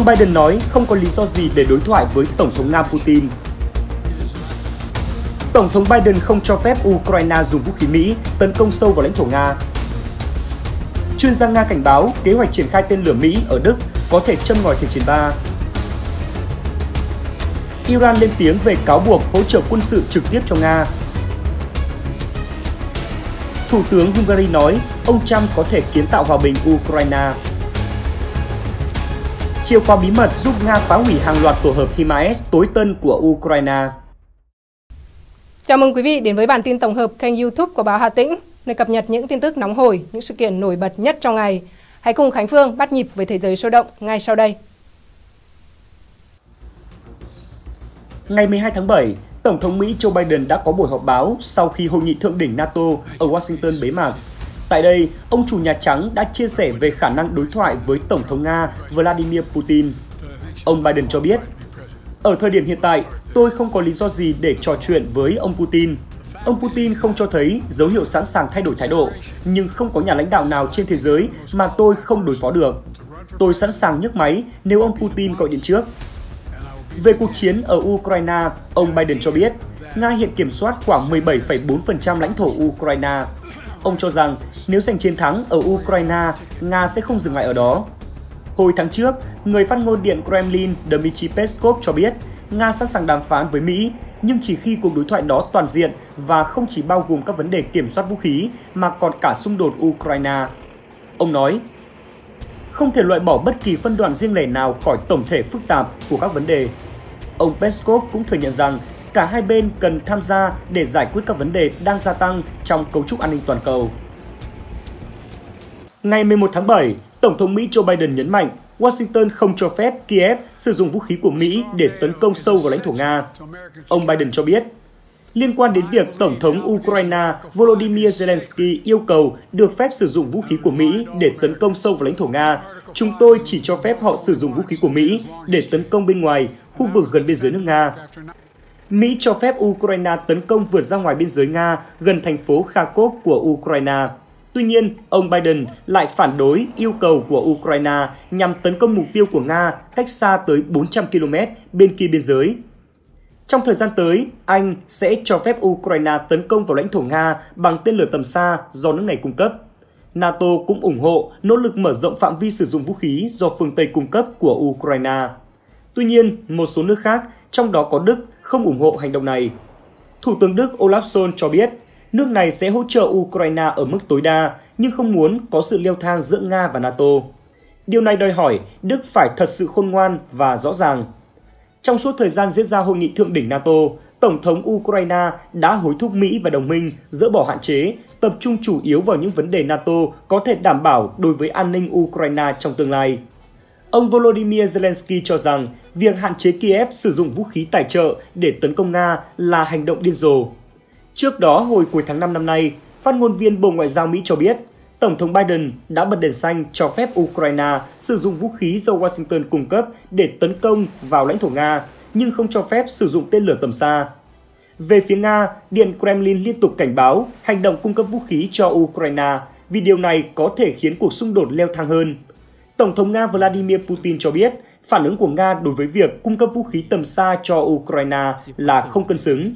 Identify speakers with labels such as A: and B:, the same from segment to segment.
A: Ông Biden nói không có lý do gì để đối thoại với Tổng thống Nga Putin. Tổng thống Biden không cho phép Ukraine dùng vũ khí Mỹ tấn công sâu vào lãnh thổ Nga. Chuyên gia Nga cảnh báo kế hoạch triển khai tên lửa Mỹ ở Đức có thể châm ngòi Thế chiến 3. Iran lên tiếng về cáo buộc hỗ trợ quân sự trực tiếp cho Nga. Thủ tướng Hungary nói ông Trump có thể kiến tạo hòa bình Ukraine. Chìa khóa bí mật giúp Nga phá hủy hàng loạt tổ hợp HIMARS tối tân của Ukraine.
B: Chào mừng quý vị đến với bản tin tổng hợp kênh YouTube của báo Hà Tĩnh, nơi cập nhật những tin tức nóng hổi, những sự kiện nổi bật nhất trong ngày. Hãy cùng Khánh Phương bắt nhịp với thế giới sôi động ngay sau đây.
A: Ngày 12 tháng 7, Tổng thống Mỹ Joe Biden đã có buổi họp báo sau khi hội nghị thượng đỉnh NATO ở Washington bế mạc. Tại đây, ông chủ Nhà Trắng đã chia sẻ về khả năng đối thoại với Tổng thống Nga Vladimir Putin. Ông Biden cho biết, ở thời điểm hiện tại, tôi không có lý do gì để trò chuyện với ông Putin. Ông Putin không cho thấy dấu hiệu sẵn sàng thay đổi thái độ, nhưng không có nhà lãnh đạo nào trên thế giới mà tôi không đối phó được. Tôi sẵn sàng nhấc máy nếu ông Putin gọi điện trước. Về cuộc chiến ở Ukraine, ông Biden cho biết, Nga hiện kiểm soát khoảng 17,4% lãnh thổ Ukraine. Ông cho rằng nếu giành chiến thắng ở Ukraine, Nga sẽ không dừng lại ở đó. Hồi tháng trước, người phát ngôn Điện Kremlin Dmitry Peskov cho biết Nga sẵn sàng đàm phán với Mỹ, nhưng chỉ khi cuộc đối thoại đó toàn diện và không chỉ bao gồm các vấn đề kiểm soát vũ khí mà còn cả xung đột Ukraine. Ông nói, không thể loại bỏ bất kỳ phân đoạn riêng lẻ nào khỏi tổng thể phức tạp của các vấn đề. Ông Peskov cũng thừa nhận rằng cả hai bên cần tham gia để giải quyết các vấn đề đang gia tăng trong cấu trúc an ninh toàn cầu. Ngày 11 tháng 7, Tổng thống Mỹ Joe Biden nhấn mạnh Washington không cho phép Kiev sử dụng vũ khí của Mỹ để tấn công sâu vào lãnh thổ Nga. Ông Biden cho biết, liên quan đến việc Tổng thống Ukraine Volodymyr Zelensky yêu cầu được phép sử dụng vũ khí của Mỹ để tấn công sâu vào lãnh thổ Nga, chúng tôi chỉ cho phép họ sử dụng vũ khí của Mỹ để tấn công bên ngoài, khu vực gần biên giới nước Nga. Mỹ cho phép Ukraine tấn công vượt ra ngoài biên giới Nga gần thành phố Kharkov của Ukraine. Tuy nhiên, ông Biden lại phản đối yêu cầu của Ukraine nhằm tấn công mục tiêu của Nga cách xa tới 400 km bên kia biên giới. Trong thời gian tới, Anh sẽ cho phép Ukraine tấn công vào lãnh thổ Nga bằng tên lửa tầm xa do nước này cung cấp. NATO cũng ủng hộ nỗ lực mở rộng phạm vi sử dụng vũ khí do phương Tây cung cấp của Ukraine. Tuy nhiên, một số nước khác, trong đó có Đức, không ủng hộ hành động này. Thủ tướng Đức Olaf Scholz cho biết, nước này sẽ hỗ trợ Ukraine ở mức tối đa, nhưng không muốn có sự leo thang giữa Nga và NATO. Điều này đòi hỏi Đức phải thật sự khôn ngoan và rõ ràng. Trong suốt thời gian diễn ra hội nghị thượng đỉnh NATO, Tổng thống Ukraine đã hối thúc Mỹ và đồng minh dỡ bỏ hạn chế, tập trung chủ yếu vào những vấn đề NATO có thể đảm bảo đối với an ninh Ukraine trong tương lai. Ông Volodymyr Zelensky cho rằng việc hạn chế Kiev sử dụng vũ khí tài trợ để tấn công Nga là hành động điên rồ. Trước đó, hồi cuối tháng 5 năm nay, phát ngôn viên Bộ Ngoại giao Mỹ cho biết, Tổng thống Biden đã bật đèn xanh cho phép Ukraine sử dụng vũ khí do Washington cung cấp để tấn công vào lãnh thổ Nga, nhưng không cho phép sử dụng tên lửa tầm xa. Về phía Nga, Điện Kremlin liên tục cảnh báo hành động cung cấp vũ khí cho Ukraine vì điều này có thể khiến cuộc xung đột leo thang hơn. Tổng thống Nga Vladimir Putin cho biết phản ứng của Nga đối với việc cung cấp vũ khí tầm xa cho Ukraine là không cân xứng.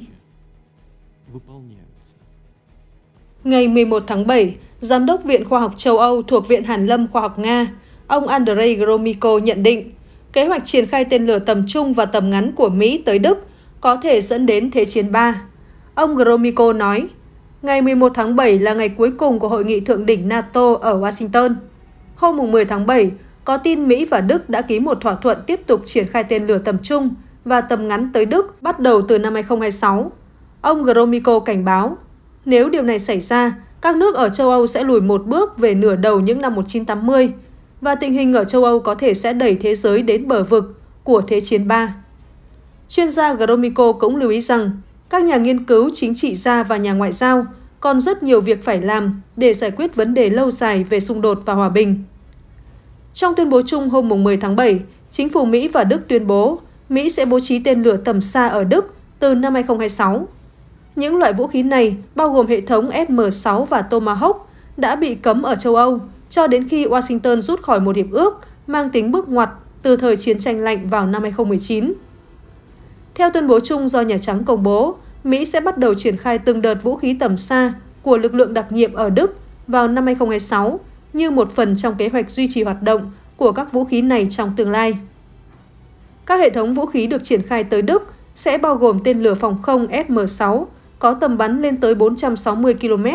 C: Ngày 11 tháng 7, Giám đốc Viện Khoa học châu Âu thuộc Viện Hàn lâm Khoa học Nga, ông Andrei Gromyko nhận định, kế hoạch triển khai tên lửa tầm trung và tầm ngắn của Mỹ tới Đức có thể dẫn đến Thế chiến 3. Ông Gromyko nói, ngày 11 tháng 7 là ngày cuối cùng của hội nghị thượng đỉnh NATO ở Washington. Hôm 10 tháng 7, có tin Mỹ và Đức đã ký một thỏa thuận tiếp tục triển khai tên lửa tầm trung và tầm ngắn tới Đức bắt đầu từ năm 2026. Ông Gromyko cảnh báo, nếu điều này xảy ra, các nước ở châu Âu sẽ lùi một bước về nửa đầu những năm 1980 và tình hình ở châu Âu có thể sẽ đẩy thế giới đến bờ vực của Thế chiến 3. Chuyên gia Gromyko cũng lưu ý rằng các nhà nghiên cứu chính trị gia và nhà ngoại giao còn rất nhiều việc phải làm để giải quyết vấn đề lâu dài về xung đột và hòa bình. Trong tuyên bố chung hôm 10 tháng 7, chính phủ Mỹ và Đức tuyên bố Mỹ sẽ bố trí tên lửa tầm xa ở Đức từ năm 2026. Những loại vũ khí này, bao gồm hệ thống SM-6 và Tomahawk, đã bị cấm ở châu Âu cho đến khi Washington rút khỏi một hiệp ước mang tính bước ngoặt từ thời chiến tranh lạnh vào năm 2019. Theo tuyên bố chung do Nhà Trắng công bố, Mỹ sẽ bắt đầu triển khai từng đợt vũ khí tầm xa của lực lượng đặc nhiệm ở Đức vào năm 2026 như một phần trong kế hoạch duy trì hoạt động của các vũ khí này trong tương lai. Các hệ thống vũ khí được triển khai tới Đức sẽ bao gồm tên lửa phòng không SM-6 có tầm bắn lên tới 460 km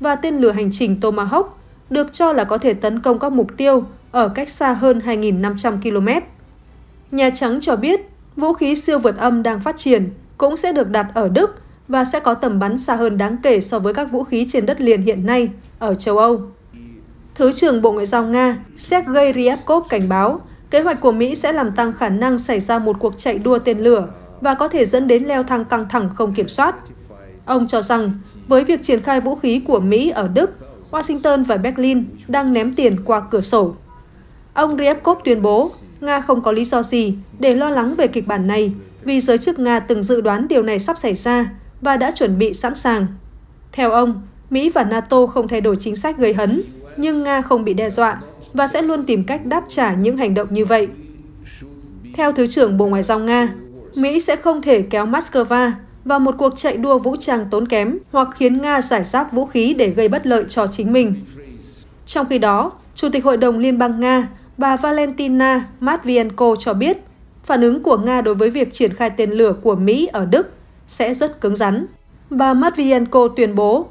C: và tên lửa hành trình Tomahawk được cho là có thể tấn công các mục tiêu ở cách xa hơn 2.500 km. Nhà Trắng cho biết vũ khí siêu vượt âm đang phát triển cũng sẽ được đặt ở Đức và sẽ có tầm bắn xa hơn đáng kể so với các vũ khí trên đất liền hiện nay ở châu Âu. Thứ trưởng Bộ Ngoại giao Nga Sergei Ryabkov cảnh báo kế hoạch của Mỹ sẽ làm tăng khả năng xảy ra một cuộc chạy đua tên lửa và có thể dẫn đến leo thang căng thẳng không kiểm soát. Ông cho rằng, với việc triển khai vũ khí của Mỹ ở Đức, Washington và Berlin đang ném tiền qua cửa sổ. Ông Ryabkov tuyên bố, Nga không có lý do gì để lo lắng về kịch bản này vì giới chức Nga từng dự đoán điều này sắp xảy ra và đã chuẩn bị sẵn sàng. Theo ông, Mỹ và NATO không thay đổi chính sách gây hấn, nhưng Nga không bị đe dọa và sẽ luôn tìm cách đáp trả những hành động như vậy. Theo Thứ trưởng Bộ Ngoại giao Nga, Mỹ sẽ không thể kéo Moscow vào một cuộc chạy đua vũ trang tốn kém hoặc khiến Nga giải giáp vũ khí để gây bất lợi cho chính mình. Trong khi đó, Chủ tịch Hội đồng Liên bang Nga, bà Valentina Matvienko cho biết, phản ứng của Nga đối với việc triển khai tên lửa của Mỹ ở Đức sẽ rất cứng rắn. Bà Matvienko tuyên bố,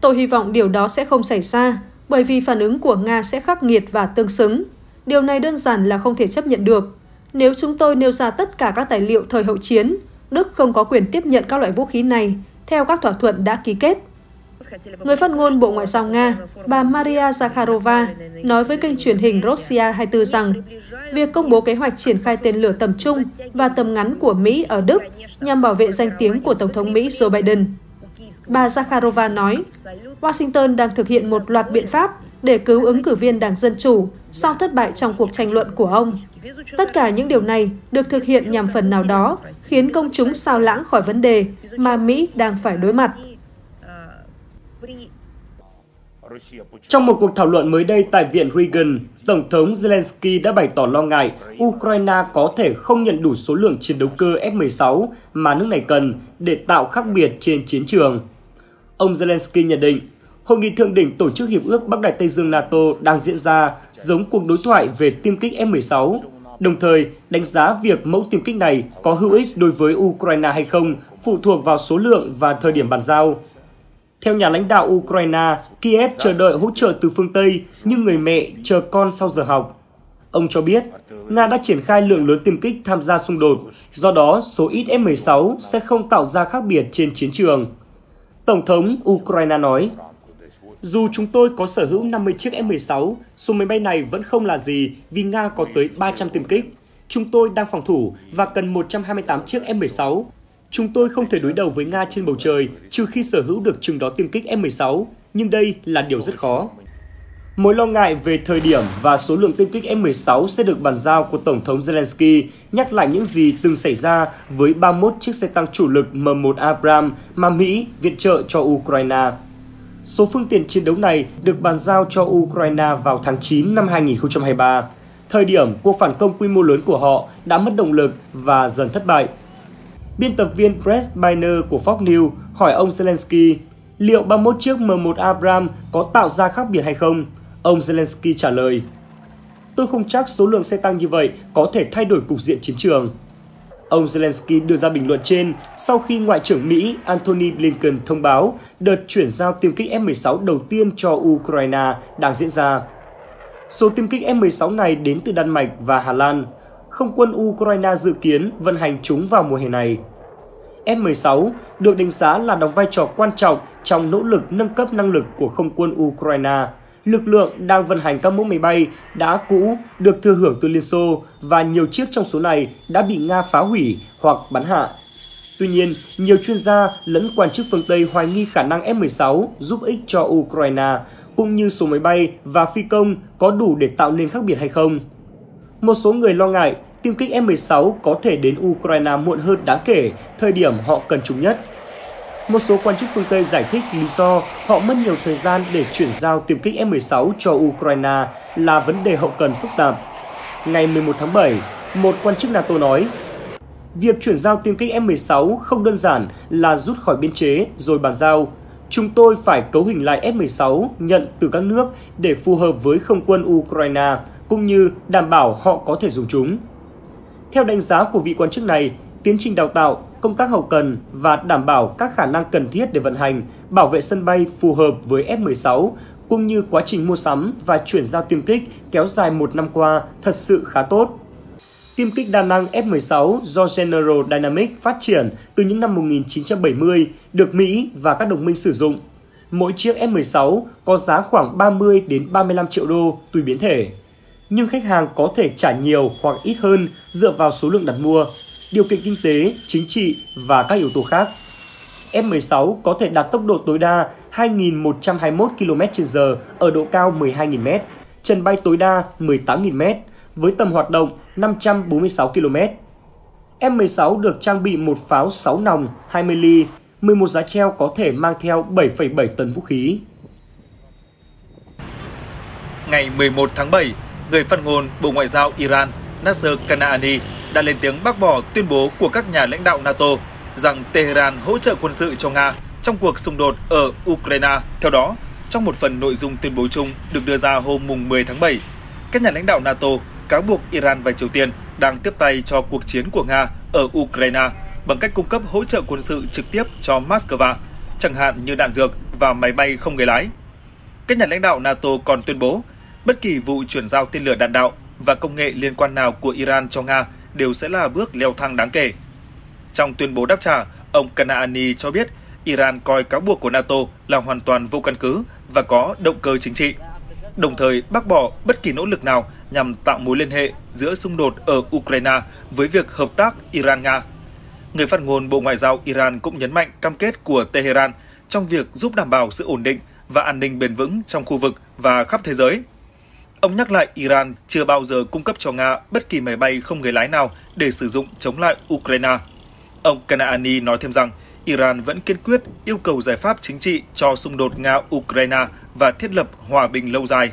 C: tôi hy vọng điều đó sẽ không xảy ra, bởi vì phản ứng của Nga sẽ khắc nghiệt và tương xứng. Điều này đơn giản là không thể chấp nhận được. Nếu chúng tôi nêu ra tất cả các tài liệu thời hậu chiến, Đức không có quyền tiếp nhận các loại vũ khí này theo các thỏa thuận đã ký kết. Người phát ngôn Bộ Ngoại giao Nga, bà Maria Zakharova, nói với kênh truyền hình Russia 24 rằng việc công bố kế hoạch triển khai tên lửa tầm trung và tầm ngắn của Mỹ ở Đức nhằm bảo vệ danh tiếng của Tổng thống Mỹ Joe Biden. Bà Zakharova nói, Washington đang thực hiện một loạt biện pháp để cứu ứng cử viên Đảng Dân Chủ sau thất bại trong cuộc tranh luận của ông. Tất cả những điều này được thực hiện nhằm phần nào đó khiến công chúng sao lãng khỏi vấn đề mà Mỹ đang phải đối mặt.
A: Trong một cuộc thảo luận mới đây tại Viện Reagan, Tổng thống Zelensky đã bày tỏ lo ngại Ukraine có thể không nhận đủ số lượng chiến đấu cơ F-16 mà nước này cần để tạo khác biệt trên chiến trường. Ông Zelensky nhận định, Hội nghị thượng đỉnh Tổ chức Hiệp ước Bắc Đại Tây Dương NATO đang diễn ra giống cuộc đối thoại về tiêm kích F-16, đồng thời đánh giá việc mẫu tiêm kích này có hữu ích đối với Ukraine hay không phụ thuộc vào số lượng và thời điểm bàn giao. Theo nhà lãnh đạo Ukraine, Kiev chờ đợi hỗ trợ từ phương Tây như người mẹ chờ con sau giờ học. Ông cho biết, Nga đã triển khai lượng lớn tiêm kích tham gia xung đột, do đó số ít F-16 sẽ không tạo ra khác biệt trên chiến trường. Tổng thống Ukraine nói, dù chúng tôi có sở hữu 50 chiếc F-16, số máy bay này vẫn không là gì vì Nga có tới 300 tiêm kích. Chúng tôi đang phòng thủ và cần 128 chiếc F-16. Chúng tôi không thể đối đầu với Nga trên bầu trời trừ khi sở hữu được chừng đó tiêm kích F-16, nhưng đây là điều rất khó. Mối lo ngại về thời điểm và số lượng tiêm kích M16 sẽ được bàn giao của Tổng thống Zelensky nhắc lại những gì từng xảy ra với 31 chiếc xe tăng chủ lực M1 Abrams mà Mỹ viện trợ cho Ukraine. Số phương tiện chiến đấu này được bàn giao cho Ukraine vào tháng 9 năm 2023, thời điểm cuộc phản công quy mô lớn của họ đã mất động lực và dần thất bại. Biên tập viên Brett Biner của Fox News hỏi ông Zelensky liệu 31 chiếc M1 Abrams có tạo ra khác biệt hay không? Ông Zelensky trả lời, Tôi không chắc số lượng xe tăng như vậy có thể thay đổi cục diện chiến trường. Ông Zelensky đưa ra bình luận trên sau khi Ngoại trưởng Mỹ Antony Blinken thông báo đợt chuyển giao tiêm kích F-16 đầu tiên cho Ukraine đang diễn ra. Số tiêm kích F-16 này đến từ Đan Mạch và Hà Lan. Không quân Ukraine dự kiến vận hành chúng vào mùa hè này. F-16 được đánh giá là đóng vai trò quan trọng trong nỗ lực nâng cấp năng lực của không quân Ukraine lực lượng đang vận hành các mẫu máy bay đã cũ được thừa hưởng từ Liên Xô và nhiều chiếc trong số này đã bị Nga phá hủy hoặc bắn hạ. Tuy nhiên, nhiều chuyên gia lẫn quan chức phương Tây hoài nghi khả năng F-16 giúp ích cho Ukraine, cũng như số máy bay và phi công có đủ để tạo nên khác biệt hay không. Một số người lo ngại tiêm kích F-16 có thể đến Ukraine muộn hơn đáng kể thời điểm họ cần chúng nhất một số quan chức phương Tây giải thích lý do họ mất nhiều thời gian để chuyển giao tiêm kích M16 cho Ukraine là vấn đề hậu cần phức tạp. ngày 11 tháng 7, một quan chức NATO nói, Việc chuyển giao tiêm kích F-16 không đơn giản là rút khỏi biên chế rồi bàn giao. Chúng tôi phải cấu hình lại F-16 nhận từ các nước để phù hợp với không quân Ukraine, cũng như đảm bảo họ có thể dùng chúng. Theo đánh giá của vị quan chức này, tiến trình đào tạo, công tác hậu cần và đảm bảo các khả năng cần thiết để vận hành, bảo vệ sân bay phù hợp với F-16 cũng như quá trình mua sắm và chuyển giao tiêm kích kéo dài một năm qua thật sự khá tốt. Tiêm kích đa năng F-16 do General Dynamics phát triển từ những năm 1970 được Mỹ và các đồng minh sử dụng. Mỗi chiếc F-16 có giá khoảng 30 đến 35 triệu đô tùy biến thể. Nhưng khách hàng có thể trả nhiều hoặc ít hơn dựa vào số lượng đặt mua, điều kiện kinh tế, chính trị và các yếu tố khác. F-16 có thể đạt tốc độ tối đa 2.121 km/h ở độ cao 12.000m, trần bay tối đa 18.000m với tầm hoạt động 546 km. M16 được trang bị một pháo 6 nòng 20 ly, 11 giá treo có thể mang theo 7,7 tấn vũ khí.
D: Ngày 11 tháng 7, người phát ngôn Bộ Ngoại giao Iran Nasser Kanaani đã lên tiếng bác bỏ tuyên bố của các nhà lãnh đạo NATO rằng Tehran hỗ trợ quân sự cho Nga trong cuộc xung đột ở Ukraine. Theo đó, trong một phần nội dung tuyên bố chung được đưa ra hôm mùng 10 tháng 7, các nhà lãnh đạo NATO cáo buộc Iran và Triều Tiên đang tiếp tay cho cuộc chiến của Nga ở Ukraine bằng cách cung cấp hỗ trợ quân sự trực tiếp cho Moscow, chẳng hạn như đạn dược và máy bay không người lái. Các nhà lãnh đạo NATO còn tuyên bố bất kỳ vụ chuyển giao tên lửa đạn đạo và công nghệ liên quan nào của Iran cho Nga đều sẽ là bước leo thang đáng kể. Trong tuyên bố đáp trả, ông Kanaani cho biết Iran coi cáo buộc của NATO là hoàn toàn vô căn cứ và có động cơ chính trị đồng thời bác bỏ bất kỳ nỗ lực nào nhằm tạo mối liên hệ giữa xung đột ở Ukraine với việc hợp tác Iran-Nga. Người phát ngôn Bộ Ngoại giao Iran cũng nhấn mạnh cam kết của Tehran trong việc giúp đảm bảo sự ổn định và an ninh bền vững trong khu vực và khắp thế giới. Ông nhắc lại Iran chưa bao giờ cung cấp cho Nga bất kỳ máy bay không người lái nào để sử dụng chống lại Ukraine. Ông Kanaani nói thêm rằng Iran vẫn kiên quyết yêu cầu giải pháp chính trị cho xung đột Nga-Ukraine và thiết lập hòa bình lâu dài.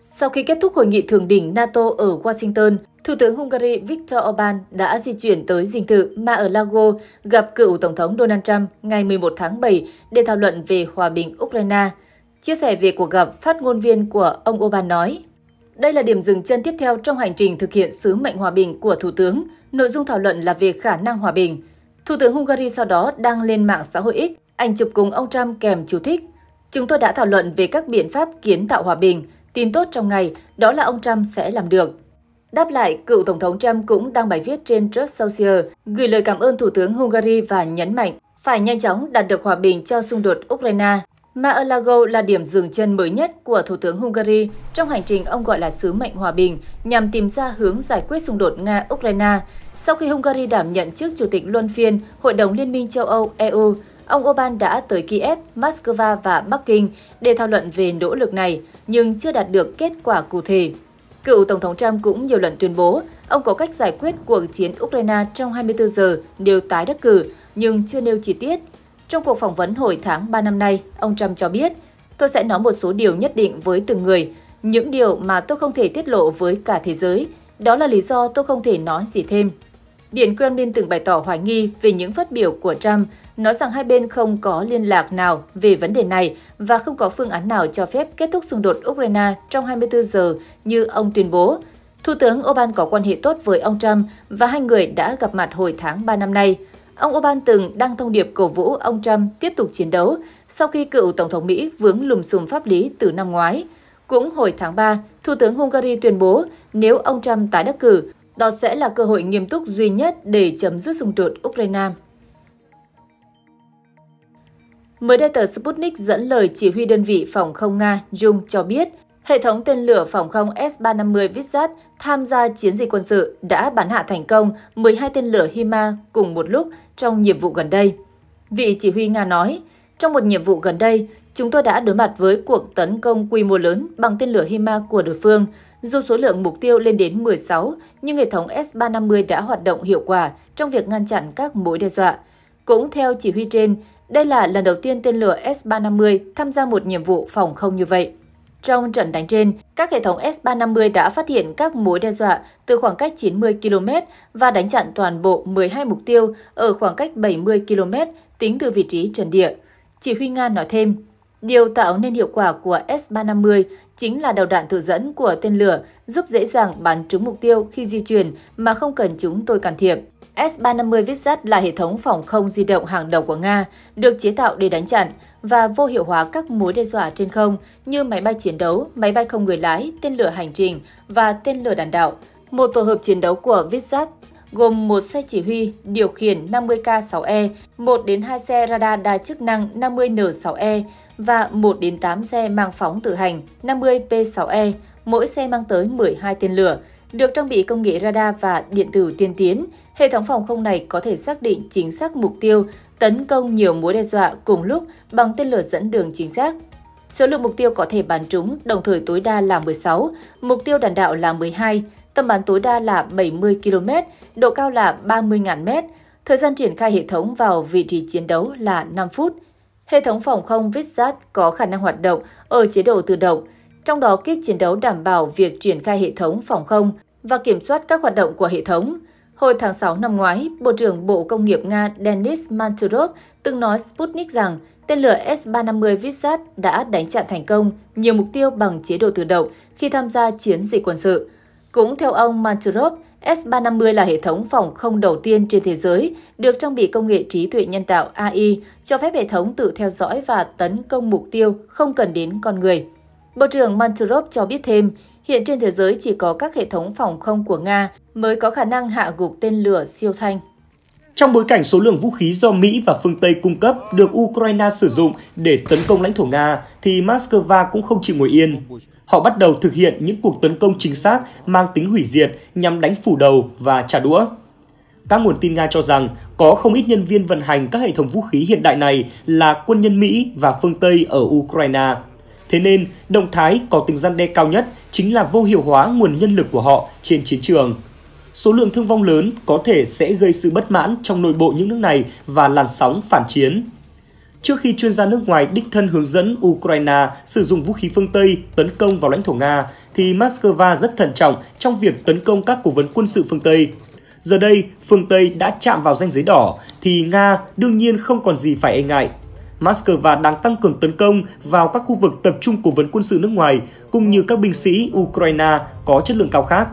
E: Sau khi kết thúc hội nghị thượng đỉnh NATO ở Washington, Thủ tướng Hungary Viktor Orbán đã di chuyển tới dinh thự Mar-a-Lago gặp cựu Tổng thống Donald Trump ngày 11 tháng 7 để thảo luận về hòa bình Ukraine. Chia sẻ về cuộc gặp, phát ngôn viên của ông Orbán nói, đây là điểm dừng chân tiếp theo trong hành trình thực hiện sứ mệnh hòa bình của Thủ tướng. Nội dung thảo luận là về khả năng hòa bình. Thủ tướng Hungary sau đó đăng lên mạng xã hội X ảnh chụp cùng ông Trump kèm chú thích. Chúng tôi đã thảo luận về các biện pháp kiến tạo hòa bình. Tin tốt trong ngày đó là ông Trump sẽ làm được. Đáp lại, cựu Tổng thống Trump cũng đăng bài viết trên Trust Social, gửi lời cảm ơn Thủ tướng Hungary và nhấn mạnh phải nhanh chóng đạt được hòa bình cho xung đột Ukraine. Mar-a-Lago là điểm dừng chân mới nhất của Thủ tướng Hungary trong hành trình ông gọi là sứ mệnh hòa bình nhằm tìm ra hướng giải quyết xung đột Nga-Ukraine. Sau khi Hungary đảm nhận chức Chủ tịch luân phiên Hội đồng Liên minh châu Âu EU, ông Orbán đã tới Kiev, Moscow và Bắc Kinh để thảo luận về nỗ lực này, nhưng chưa đạt được kết quả cụ thể. Cựu Tổng thống Trump cũng nhiều lần tuyên bố ông có cách giải quyết cuộc chiến Ukraine trong 24 giờ nếu tái đắc cử, nhưng chưa nêu chi tiết. Trong cuộc phỏng vấn hồi tháng 3 năm nay, ông Trump cho biết, tôi sẽ nói một số điều nhất định với từng người, những điều mà tôi không thể tiết lộ với cả thế giới. Đó là lý do tôi không thể nói gì thêm. Điện Kremlin từng bày tỏ hoài nghi về những phát biểu của Trump, nói rằng hai bên không có liên lạc nào về vấn đề này và không có phương án nào cho phép kết thúc xung đột Ukraine trong 24 giờ như ông tuyên bố. Thủ tướng Orbán có quan hệ tốt với ông Trump và hai người đã gặp mặt hồi tháng 3 năm nay. Ông Orbán từng đăng thông điệp cổ vũ ông Trump tiếp tục chiến đấu sau khi cựu Tổng thống Mỹ vướng lùm xùm pháp lý từ năm ngoái. Cũng hồi tháng 3, Thủ tướng Hungary tuyên bố nếu ông Trump tái đắc cử, đó sẽ là cơ hội nghiêm túc duy nhất để chấm dứt xung đột Ukraine. Mới đây tờ Sputnik dẫn lời chỉ huy đơn vị phòng không Nga Jung cho biết, hệ thống tên lửa phòng không S-350 Vizat tham gia chiến dịch quân sự đã bắn hạ thành công 12 tên lửa HIMA cùng một lúc trong nhiệm vụ gần đây. Vị chỉ huy Nga nói, trong một nhiệm vụ gần đây, chúng tôi đã đối mặt với cuộc tấn công quy mô lớn bằng tên lửa HIMA của đối phương. Dù số lượng mục tiêu lên đến 16, nhưng hệ thống S-350 đã hoạt động hiệu quả trong việc ngăn chặn các mối đe dọa. Cũng theo chỉ huy trên, đây là lần đầu tiên tên lửa S-350 tham gia một nhiệm vụ phòng không như vậy. Trong trận đánh trên, các hệ thống S-350 đã phát hiện các mối đe dọa từ khoảng cách 90 km và đánh chặn toàn bộ 12 mục tiêu ở khoảng cách 70 km tính từ vị trí trần địa. Chỉ huy Nga nói thêm, điều tạo nên hiệu quả của S-350 chính là đầu đạn tự dẫn của tên lửa giúp dễ dàng bắn trúng mục tiêu khi di chuyển mà không cần chúng tôi can thiệp. S-350 Vitsat là hệ thống phòng không di động hàng đầu của Nga, được chế tạo để đánh chặn và vô hiệu hóa các mối đe dọa trên không như máy bay chiến đấu, máy bay không người lái, tên lửa hành trình và tên lửa đạn đạo. Một tổ hợp chiến đấu của Vitsat gồm một xe chỉ huy điều khiển 50K6E, 1 đến 2 xe radar đa chức năng 50N6E và 1 đến 8 xe mang phóng tự hành 50P6E, mỗi xe mang tới 12 tên lửa, được trang bị công nghệ radar và điện tử tiên tiến. Hệ thống phòng không này có thể xác định chính xác mục tiêu, tấn công nhiều mối đe dọa cùng lúc bằng tên lửa dẫn đường chính xác. Số lượng mục tiêu có thể bắn trúng đồng thời tối đa là 16, mục tiêu đạn đạo là 12, tầm bắn tối đa là 70 km, độ cao là 30.000 m. Thời gian triển khai hệ thống vào vị trí chiến đấu là 5 phút. Hệ thống phòng không Vitsat có khả năng hoạt động ở chế độ tự động, trong đó kíp chiến đấu đảm bảo việc triển khai hệ thống phòng không và kiểm soát các hoạt động của hệ thống. Hồi tháng 6 năm ngoái, Bộ trưởng Bộ Công nghiệp Nga Denis Manturov từng nói Sputnik rằng tên lửa S-350 Vitsat đã đánh chặn thành công nhiều mục tiêu bằng chế độ tự động khi tham gia chiến dịch quân sự. Cũng theo ông Manturov, S-350 là hệ thống phòng không đầu tiên trên thế giới được trang bị công nghệ trí tuệ nhân tạo AI, cho phép hệ thống tự theo dõi và tấn công mục tiêu không cần đến con người. Bộ trưởng Manturov cho biết thêm, hiện trên thế giới chỉ có các hệ thống phòng không của Nga mới có khả năng hạ gục tên lửa siêu thanh.
A: Trong bối cảnh số lượng vũ khí do Mỹ và phương Tây cung cấp được Ukraine sử dụng để tấn công lãnh thổ Nga, thì Moscow cũng không chịu ngồi yên. Họ bắt đầu thực hiện những cuộc tấn công chính xác mang tính hủy diệt nhằm đánh phủ đầu và trả đũa. Các nguồn tin Nga cho rằng có không ít nhân viên vận hành các hệ thống vũ khí hiện đại này là quân nhân Mỹ và phương Tây ở Ukraine. Thế nên, động thái có tính gian đe cao nhất chính là vô hiệu hóa nguồn nhân lực của họ trên chiến trường. Số lượng thương vong lớn có thể sẽ gây sự bất mãn trong nội bộ những nước này và làn sóng phản chiến. Trước khi chuyên gia nước ngoài đích thân hướng dẫn Ukraine sử dụng vũ khí phương Tây tấn công vào lãnh thổ Nga, thì Moscow rất thận trọng trong việc tấn công các cố vấn quân sự phương Tây. Giờ đây, phương Tây đã chạm vào danh giới đỏ, thì Nga đương nhiên không còn gì phải e ngại. Moscow đang tăng cường tấn công vào các khu vực tập trung cố vấn quân sự nước ngoài, cũng như các binh sĩ Ukraine có chất lượng cao khác.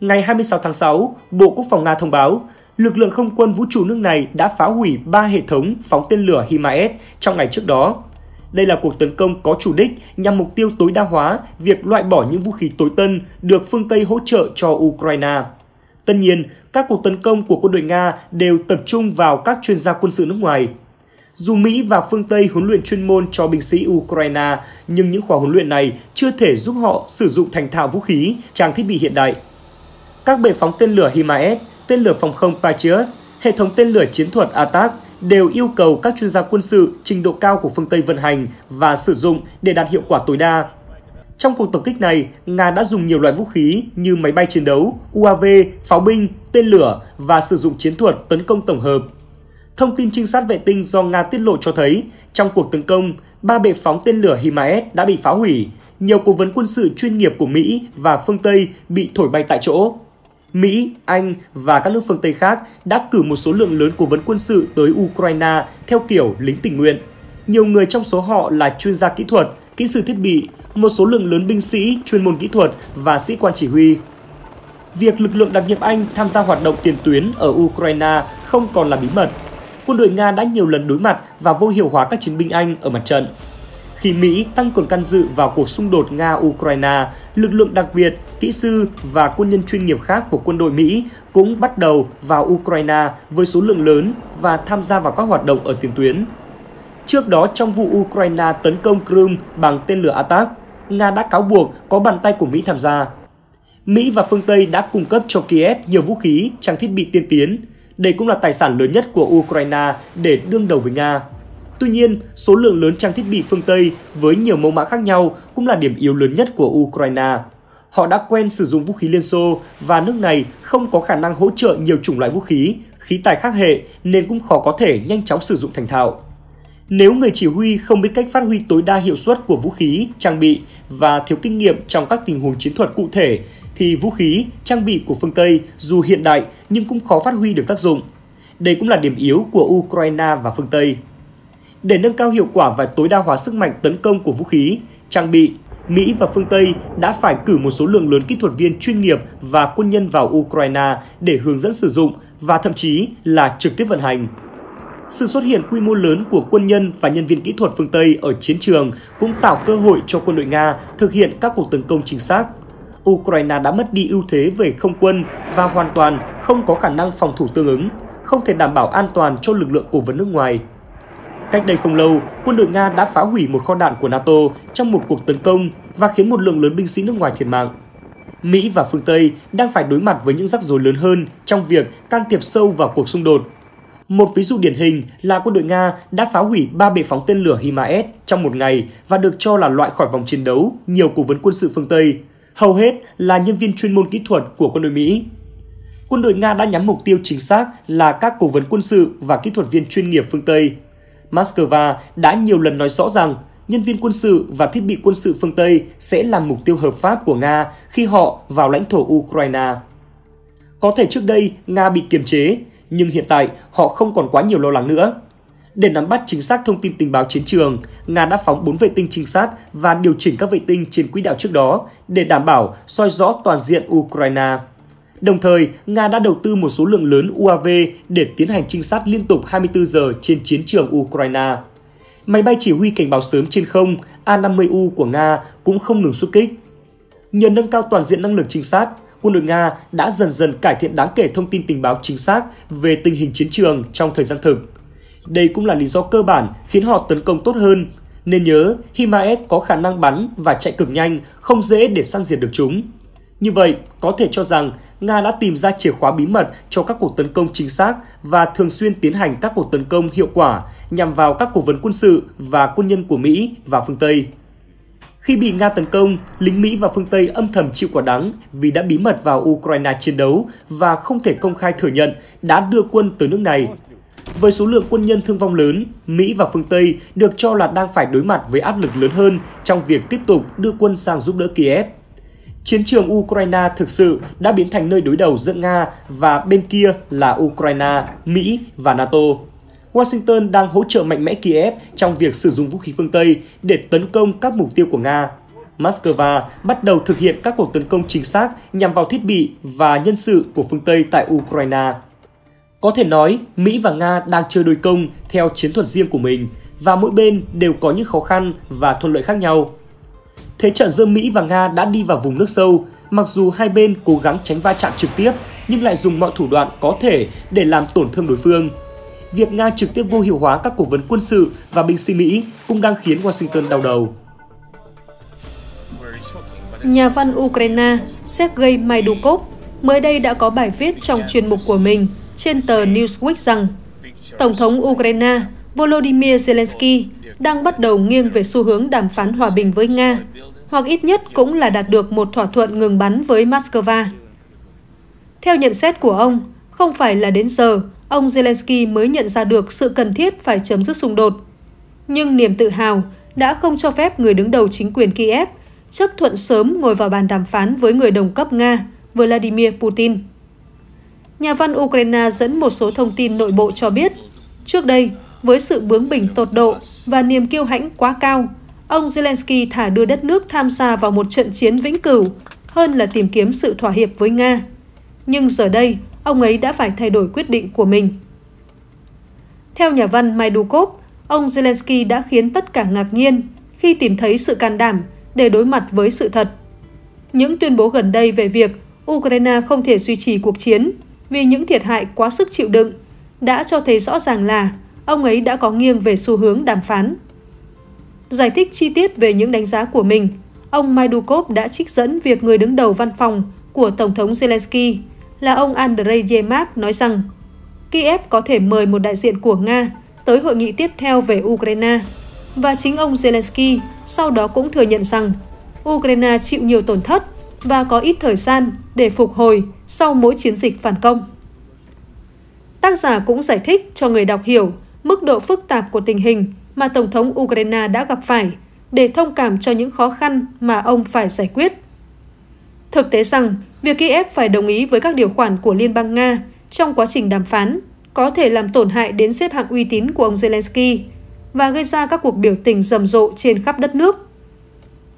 A: Ngày 26 tháng 6, Bộ Quốc phòng Nga thông báo lực lượng không quân vũ trụ nước này đã phá hủy 3 hệ thống phóng tên lửa HIMARS trong ngày trước đó. Đây là cuộc tấn công có chủ đích nhằm mục tiêu tối đa hóa việc loại bỏ những vũ khí tối tân được phương Tây hỗ trợ cho Ukraine. Tất nhiên, các cuộc tấn công của quân đội Nga đều tập trung vào các chuyên gia quân sự nước ngoài. Dù Mỹ và phương Tây huấn luyện chuyên môn cho binh sĩ Ukraine, nhưng những khóa huấn luyện này chưa thể giúp họ sử dụng thành thạo vũ khí, trang thiết bị hiện đại. Các bệ phóng tên lửa HIMARS, tên lửa phòng không Patriot, hệ thống tên lửa chiến thuật ATAC đều yêu cầu các chuyên gia quân sự trình độ cao của phương Tây vận hành và sử dụng để đạt hiệu quả tối đa. Trong cuộc tập kích này, Nga đã dùng nhiều loại vũ khí như máy bay chiến đấu, UAV, pháo binh, tên lửa và sử dụng chiến thuật tấn công tổng hợp. Thông tin trinh sát vệ tinh do Nga tiết lộ cho thấy, trong cuộc tấn công, ba bệ phóng tên lửa HIMARS đã bị phá hủy, nhiều cố vấn quân sự chuyên nghiệp của Mỹ và phương Tây bị thổi bay tại chỗ. Mỹ, Anh và các nước phương Tây khác đã cử một số lượng lớn cố vấn quân sự tới Ukraine theo kiểu lính tình nguyện. Nhiều người trong số họ là chuyên gia kỹ thuật, kỹ sư thiết bị, một số lượng lớn binh sĩ, chuyên môn kỹ thuật và sĩ quan chỉ huy. Việc lực lượng đặc nhiệm Anh tham gia hoạt động tiền tuyến ở Ukraine không còn là bí mật. Quân đội Nga đã nhiều lần đối mặt và vô hiệu hóa các chiến binh Anh ở mặt trận. Khi Mỹ tăng cường can dự vào cuộc xung đột Nga-Ukraine, lực lượng đặc biệt, kỹ sư và quân nhân chuyên nghiệp khác của quân đội Mỹ cũng bắt đầu vào Ukraine với số lượng lớn và tham gia vào các hoạt động ở tiền tuyến. Trước đó trong vụ Ukraine tấn công Crimea bằng tên lửa Attack, Nga đã cáo buộc có bàn tay của Mỹ tham gia. Mỹ và phương Tây đã cung cấp cho Kiev nhiều vũ khí, trang thiết bị tiên tiến. Đây cũng là tài sản lớn nhất của Ukraine để đương đầu với Nga. Tuy nhiên, số lượng lớn trang thiết bị phương Tây với nhiều mẫu mã khác nhau cũng là điểm yếu lớn nhất của Ukraine. Họ đã quen sử dụng vũ khí Liên Xô và nước này không có khả năng hỗ trợ nhiều chủng loại vũ khí, khí tài khác hệ nên cũng khó có thể nhanh chóng sử dụng thành thạo. Nếu người chỉ huy không biết cách phát huy tối đa hiệu suất của vũ khí, trang bị và thiếu kinh nghiệm trong các tình huống chiến thuật cụ thể, thì vũ khí, trang bị của phương Tây dù hiện đại nhưng cũng khó phát huy được tác dụng. Đây cũng là điểm yếu của Ukraine và phương Tây. Để nâng cao hiệu quả và tối đa hóa sức mạnh tấn công của vũ khí, trang bị, Mỹ và phương Tây đã phải cử một số lượng lớn kỹ thuật viên chuyên nghiệp và quân nhân vào Ukraine để hướng dẫn sử dụng và thậm chí là trực tiếp vận hành. Sự xuất hiện quy mô lớn của quân nhân và nhân viên kỹ thuật phương Tây ở chiến trường cũng tạo cơ hội cho quân đội Nga thực hiện các cuộc tấn công chính xác. Ukraine đã mất đi ưu thế về không quân và hoàn toàn không có khả năng phòng thủ tương ứng, không thể đảm bảo an toàn cho lực lượng cố vấn nước ngoài. Cách đây không lâu, quân đội Nga đã phá hủy một kho đạn của NATO trong một cuộc tấn công và khiến một lượng lớn binh sĩ nước ngoài thiệt mạng. Mỹ và phương Tây đang phải đối mặt với những rắc rối lớn hơn trong việc can thiệp sâu vào cuộc xung đột. Một ví dụ điển hình là quân đội Nga đã phá hủy ba bệ phóng tên lửa HIMARS trong một ngày và được cho là loại khỏi vòng chiến đấu nhiều cố vấn quân sự phương Tây, hầu hết là nhân viên chuyên môn kỹ thuật của quân đội Mỹ. Quân đội Nga đã nhắm mục tiêu chính xác là các cố vấn quân sự và kỹ thuật viên chuyên nghiệp phương Tây. Moscow đã nhiều lần nói rõ rằng nhân viên quân sự và thiết bị quân sự phương Tây sẽ là mục tiêu hợp pháp của Nga khi họ vào lãnh thổ Ukraine. Có thể trước đây Nga bị kiềm chế, nhưng hiện tại họ không còn quá nhiều lo lắng nữa. Để nắm bắt chính xác thông tin tình báo chiến trường, Nga đã phóng 4 vệ tinh trinh sát và điều chỉnh các vệ tinh trên quỹ đạo trước đó để đảm bảo soi rõ toàn diện Ukraine. Đồng thời, Nga đã đầu tư một số lượng lớn UAV để tiến hành trinh sát liên tục 24 giờ trên chiến trường Ukraine. Máy bay chỉ huy cảnh báo sớm trên không A-50U của Nga cũng không ngừng xuất kích. Nhờ nâng cao toàn diện năng lực trinh sát, quân đội Nga đã dần dần cải thiện đáng kể thông tin tình báo chính xác về tình hình chiến trường trong thời gian thực. Đây cũng là lý do cơ bản khiến họ tấn công tốt hơn. Nên nhớ, himars có khả năng bắn và chạy cực nhanh, không dễ để săn diệt được chúng. Như vậy, có thể cho rằng Nga đã tìm ra chìa khóa bí mật cho các cuộc tấn công chính xác và thường xuyên tiến hành các cuộc tấn công hiệu quả nhằm vào các cố vấn quân sự và quân nhân của Mỹ và phương Tây. Khi bị Nga tấn công, lính Mỹ và phương Tây âm thầm chịu quả đắng vì đã bí mật vào Ukraine chiến đấu và không thể công khai thừa nhận đã đưa quân tới nước này. Với số lượng quân nhân thương vong lớn, Mỹ và phương Tây được cho là đang phải đối mặt với áp lực lớn hơn trong việc tiếp tục đưa quân sang giúp đỡ Kiev. Chiến trường Ukraine thực sự đã biến thành nơi đối đầu giữa Nga và bên kia là Ukraine, Mỹ và NATO. Washington đang hỗ trợ mạnh mẽ Kiev trong việc sử dụng vũ khí phương Tây để tấn công các mục tiêu của Nga. Moscow bắt đầu thực hiện các cuộc tấn công chính xác nhằm vào thiết bị và nhân sự của phương Tây tại Ukraine. Có thể nói, Mỹ và Nga đang chơi đôi công theo chiến thuật riêng của mình và mỗi bên đều có những khó khăn và thuận lợi khác nhau. Thế trận giữa Mỹ và Nga đã đi vào vùng nước sâu, mặc dù hai bên cố gắng tránh va chạm trực tiếp nhưng lại dùng mọi thủ đoạn có thể để làm tổn thương đối phương. Việc Nga trực tiếp vô hiệu hóa các cố vấn quân sự và binh sĩ Mỹ cũng đang khiến Washington đau đầu.
C: Nhà văn Ukraine Sergei Maidukov mới đây đã có bài viết trong chuyên mục của mình trên tờ Newsweek rằng Tổng thống Ukraine Volodymyr Zelensky đang bắt đầu nghiêng về xu hướng đàm phán hòa bình với Nga, hoặc ít nhất cũng là đạt được một thỏa thuận ngừng bắn với Moscow. Theo nhận xét của ông, không phải là đến giờ ông Zelensky mới nhận ra được sự cần thiết phải chấm dứt xung đột. Nhưng niềm tự hào đã không cho phép người đứng đầu chính quyền Kiev chấp thuận sớm ngồi vào bàn đàm phán với người đồng cấp Nga, Vladimir Putin. Nhà văn Ukraine dẫn một số thông tin nội bộ cho biết, trước đây, với sự bướng bỉnh tột độ và niềm kiêu hãnh quá cao, ông Zelensky thả đưa đất nước tham gia vào một trận chiến vĩnh cửu hơn là tìm kiếm sự thỏa hiệp với Nga. Nhưng giờ đây, ông ấy đã phải thay đổi quyết định của mình. Theo nhà văn Maidukov, ông Zelensky đã khiến tất cả ngạc nhiên khi tìm thấy sự can đảm để đối mặt với sự thật. Những tuyên bố gần đây về việc Ukraine không thể duy trì cuộc chiến vì những thiệt hại quá sức chịu đựng đã cho thấy rõ ràng là ông ấy đã có nghiêng về xu hướng đàm phán. Giải thích chi tiết về những đánh giá của mình, ông Maidukov đã trích dẫn việc người đứng đầu văn phòng của Tổng thống Zelensky là ông Andrei Yemak nói rằng Kiev có thể mời một đại diện của Nga tới hội nghị tiếp theo về Ukraine. Và chính ông Zelensky sau đó cũng thừa nhận rằng Ukraine chịu nhiều tổn thất và có ít thời gian để phục hồi sau mỗi chiến dịch phản công. Tác giả cũng giải thích cho người đọc hiểu mức độ phức tạp của tình hình mà Tổng thống Ukraine đã gặp phải để thông cảm cho những khó khăn mà ông phải giải quyết. Thực tế rằng, việc Kiev phải đồng ý với các điều khoản của Liên bang Nga trong quá trình đàm phán có thể làm tổn hại đến xếp hạng uy tín của ông Zelensky và gây ra các cuộc biểu tình rầm rộ trên khắp đất nước.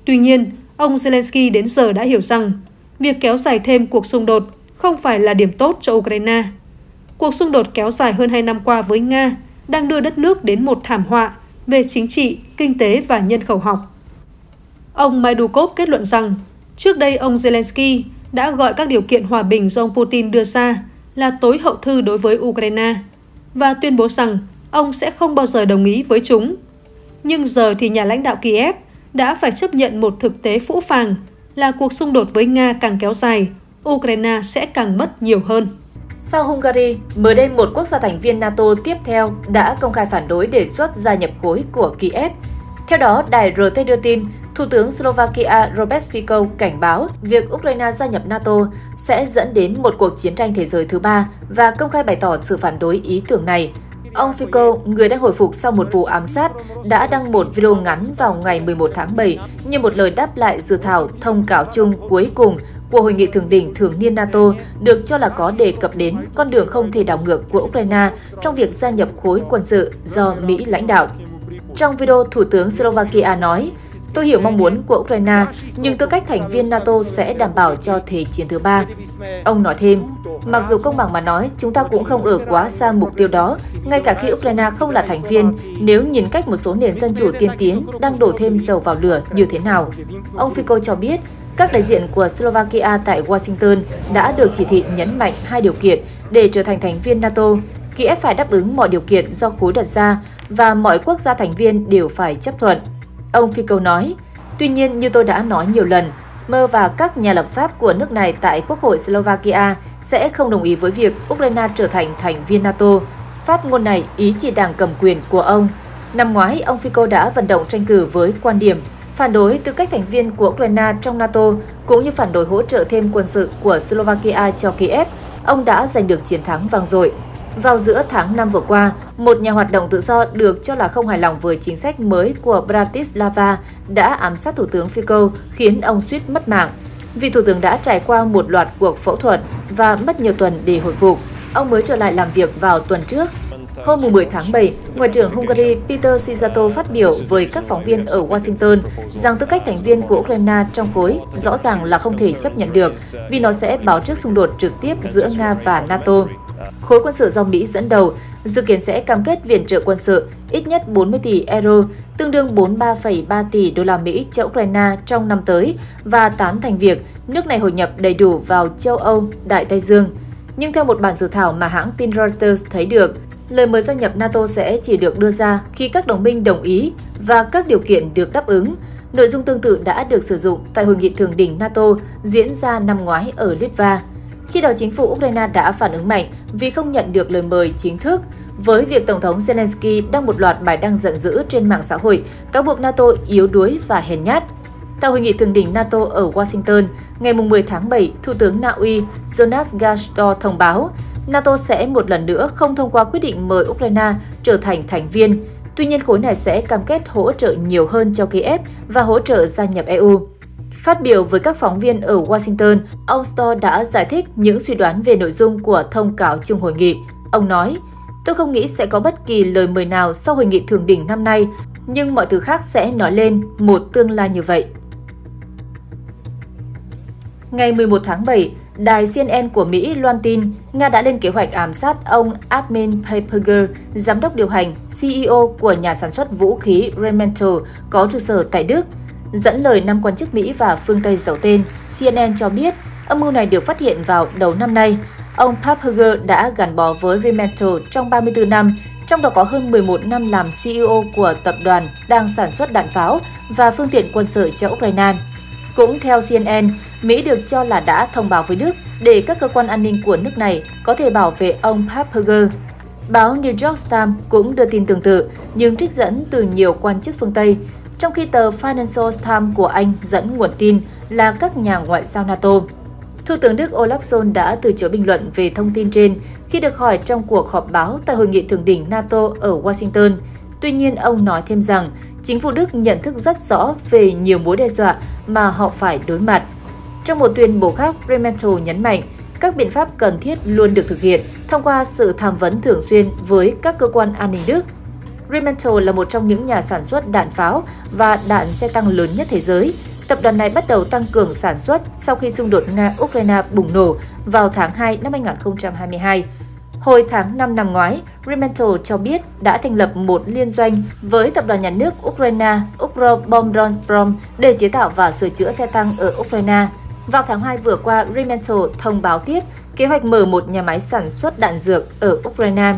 C: Tuy nhiên, ông Zelensky đến giờ đã hiểu rằng việc kéo dài thêm cuộc xung đột không phải là điểm tốt cho Ukraine. Cuộc xung đột kéo dài hơn 2 năm qua với Nga đang đưa đất nước đến một thảm họa về chính trị, kinh tế và nhân khẩu học. Ông Maidukov kết luận rằng, trước đây ông Zelensky đã gọi các điều kiện hòa bình do ông Putin đưa ra là tối hậu thư đối với Ukraine và tuyên bố rằng ông sẽ không bao giờ đồng ý với chúng. Nhưng giờ thì nhà lãnh đạo Kiev đã phải chấp nhận một thực tế phũ phàng là cuộc xung đột với Nga càng kéo dài, Ukraine sẽ càng mất nhiều hơn.
E: Sau Hungary, mới đây một quốc gia thành viên NATO tiếp theo đã công khai phản đối đề xuất gia nhập khối của Kiev. Theo đó, đài RT đưa tin, Thủ tướng Slovakia Robert Fico cảnh báo việc Ukraine gia nhập NATO sẽ dẫn đến một cuộc chiến tranh thế giới thứ ba và công khai bày tỏ sự phản đối ý tưởng này. Ông Fico, người đang hồi phục sau một vụ ám sát, đã đăng một video ngắn vào ngày 11 tháng 7 như một lời đáp lại dự thảo thông cáo chung cuối cùng của Hội nghị Thượng đỉnh Thường niên NATO được cho là có đề cập đến con đường không thể đảo ngược của Ukraine trong việc gia nhập khối quân sự do Mỹ lãnh đạo. Trong video, Thủ tướng Slovakia nói, Tôi hiểu mong muốn của Ukraine, nhưng tư cách thành viên NATO sẽ đảm bảo cho Thế chiến thứ ba. Ông nói thêm, mặc dù công bằng mà nói, chúng ta cũng không ở quá xa mục tiêu đó, ngay cả khi Ukraine không là thành viên, nếu nhìn cách một số nền dân chủ tiên tiến đang đổ thêm dầu vào lửa như thế nào. Ông Fico cho biết, các đại diện của Slovakia tại Washington đã được chỉ thị nhấn mạnh hai điều kiện để trở thành thành viên NATO. Kiev phải đáp ứng mọi điều kiện do khối đặt ra và mọi quốc gia thành viên đều phải chấp thuận. Ông Fico nói, Tuy nhiên, như tôi đã nói nhiều lần, Smer và các nhà lập pháp của nước này tại Quốc hội Slovakia sẽ không đồng ý với việc Ukraine trở thành thành viên NATO. Phát ngôn này ý chỉ đảng cầm quyền của ông. Năm ngoái, ông Fico đã vận động tranh cử với quan điểm phản đối tư cách thành viên của Ukraine trong NATO cũng như phản đối hỗ trợ thêm quân sự của Slovakia cho Kiev. Ông đã giành được chiến thắng vang dội. Vào giữa tháng 5 vừa qua, một nhà hoạt động tự do được cho là không hài lòng với chính sách mới của Bratislava đã ám sát Thủ tướng Fico khiến ông suýt mất mạng. Vì Thủ tướng đã trải qua một loạt cuộc phẫu thuật và mất nhiều tuần để hồi phục. Ông mới trở lại làm việc vào tuần trước. Hôm 10 tháng 7, Ngoại trưởng Hungary Peter Sijato phát biểu với các phóng viên ở Washington rằng tư cách thành viên của Ukraine trong khối rõ ràng là không thể chấp nhận được vì nó sẽ báo trước xung đột trực tiếp giữa Nga và NATO. Khối quân sự do Mỹ dẫn đầu dự kiến sẽ cam kết viện trợ quân sự ít nhất 40 tỷ euro, tương đương 43,3 tỷ đô la Mỹ cho Ukraine trong năm tới và tán thành việc nước này hội nhập đầy đủ vào châu Âu, Đại Tây Dương. Nhưng theo một bản dự thảo mà hãng tin Reuters thấy được, lời mời gia nhập NATO sẽ chỉ được đưa ra khi các đồng minh đồng ý và các điều kiện được đáp ứng. Nội dung tương tự đã được sử dụng tại hội nghị thượng đỉnh NATO diễn ra năm ngoái ở Litva. Khi đó chính phủ Ukraine đã phản ứng mạnh vì không nhận được lời mời chính thức với việc Tổng thống Zelensky đăng một loạt bài đăng giận dữ trên mạng xã hội, cáo buộc NATO yếu đuối và hèn nhát. Tại hội nghị thượng đỉnh NATO ở Washington, ngày 10 tháng 7, Thủ tướng Na Uy Jonas Gahr thông báo NATO sẽ một lần nữa không thông qua quyết định mời Ukraine trở thành thành viên. Tuy nhiên, khối này sẽ cam kết hỗ trợ nhiều hơn cho Kiev và hỗ trợ gia nhập EU. Phát biểu với các phóng viên ở Washington, ông Store đã giải thích những suy đoán về nội dung của thông cáo chung hội nghị. Ông nói, tôi không nghĩ sẽ có bất kỳ lời mời nào sau hội nghị thượng đỉnh năm nay, nhưng mọi thứ khác sẽ nói lên một tương lai như vậy. Ngày 11 tháng 7, đài CNN của Mỹ loan tin Nga đã lên kế hoạch ám sát ông Armin Paperger, giám đốc điều hành, CEO của nhà sản xuất vũ khí Rheinmetall có trụ sở tại Đức. Dẫn lời năm quan chức Mỹ và phương Tây giấu tên, CNN cho biết âm mưu này được phát hiện vào đầu năm nay. Ông Paperger đã gắn bó với Rheinmetall trong 34 năm, trong đó có hơn 11 năm làm CEO của tập đoàn đang sản xuất đạn pháo và phương tiện quân sự cho Ukraine. Cũng theo CNN, Mỹ được cho là đã thông báo với Đức để các cơ quan an ninh của nước này có thể bảo vệ ông Paperger. Báo New York Times cũng đưa tin tương tự, nhưng trích dẫn từ nhiều quan chức phương Tây, trong khi tờ Financial Times của Anh dẫn nguồn tin là các nhà ngoại giao NATO. Thủ tướng Đức Olaf Scholz đã từ chối bình luận về thông tin trên khi được hỏi trong cuộc họp báo tại hội nghị thượng đỉnh NATO ở Washington. Tuy nhiên, ông nói thêm rằng chính phủ Đức nhận thức rất rõ về nhiều mối đe dọa mà họ phải đối mặt. Trong một tuyên bố khác, Remental nhấn mạnh các biện pháp cần thiết luôn được thực hiện thông qua sự tham vấn thường xuyên với các cơ quan an ninh Đức. Remental là một trong những nhà sản xuất đạn pháo và đạn xe tăng lớn nhất thế giới. Tập đoàn này bắt đầu tăng cường sản xuất sau khi xung đột Nga-Ukraine bùng nổ vào tháng 2 năm 2022. Hồi tháng 5 năm ngoái, Remental cho biết đã thành lập một liên doanh với tập đoàn nhà nước Ukraine Ukrobomdronsprom để chế tạo và sửa chữa xe tăng ở Ukraine. Vào tháng 2 vừa qua, Remental thông báo tiếp kế hoạch mở một nhà máy sản xuất đạn dược ở Ukraine.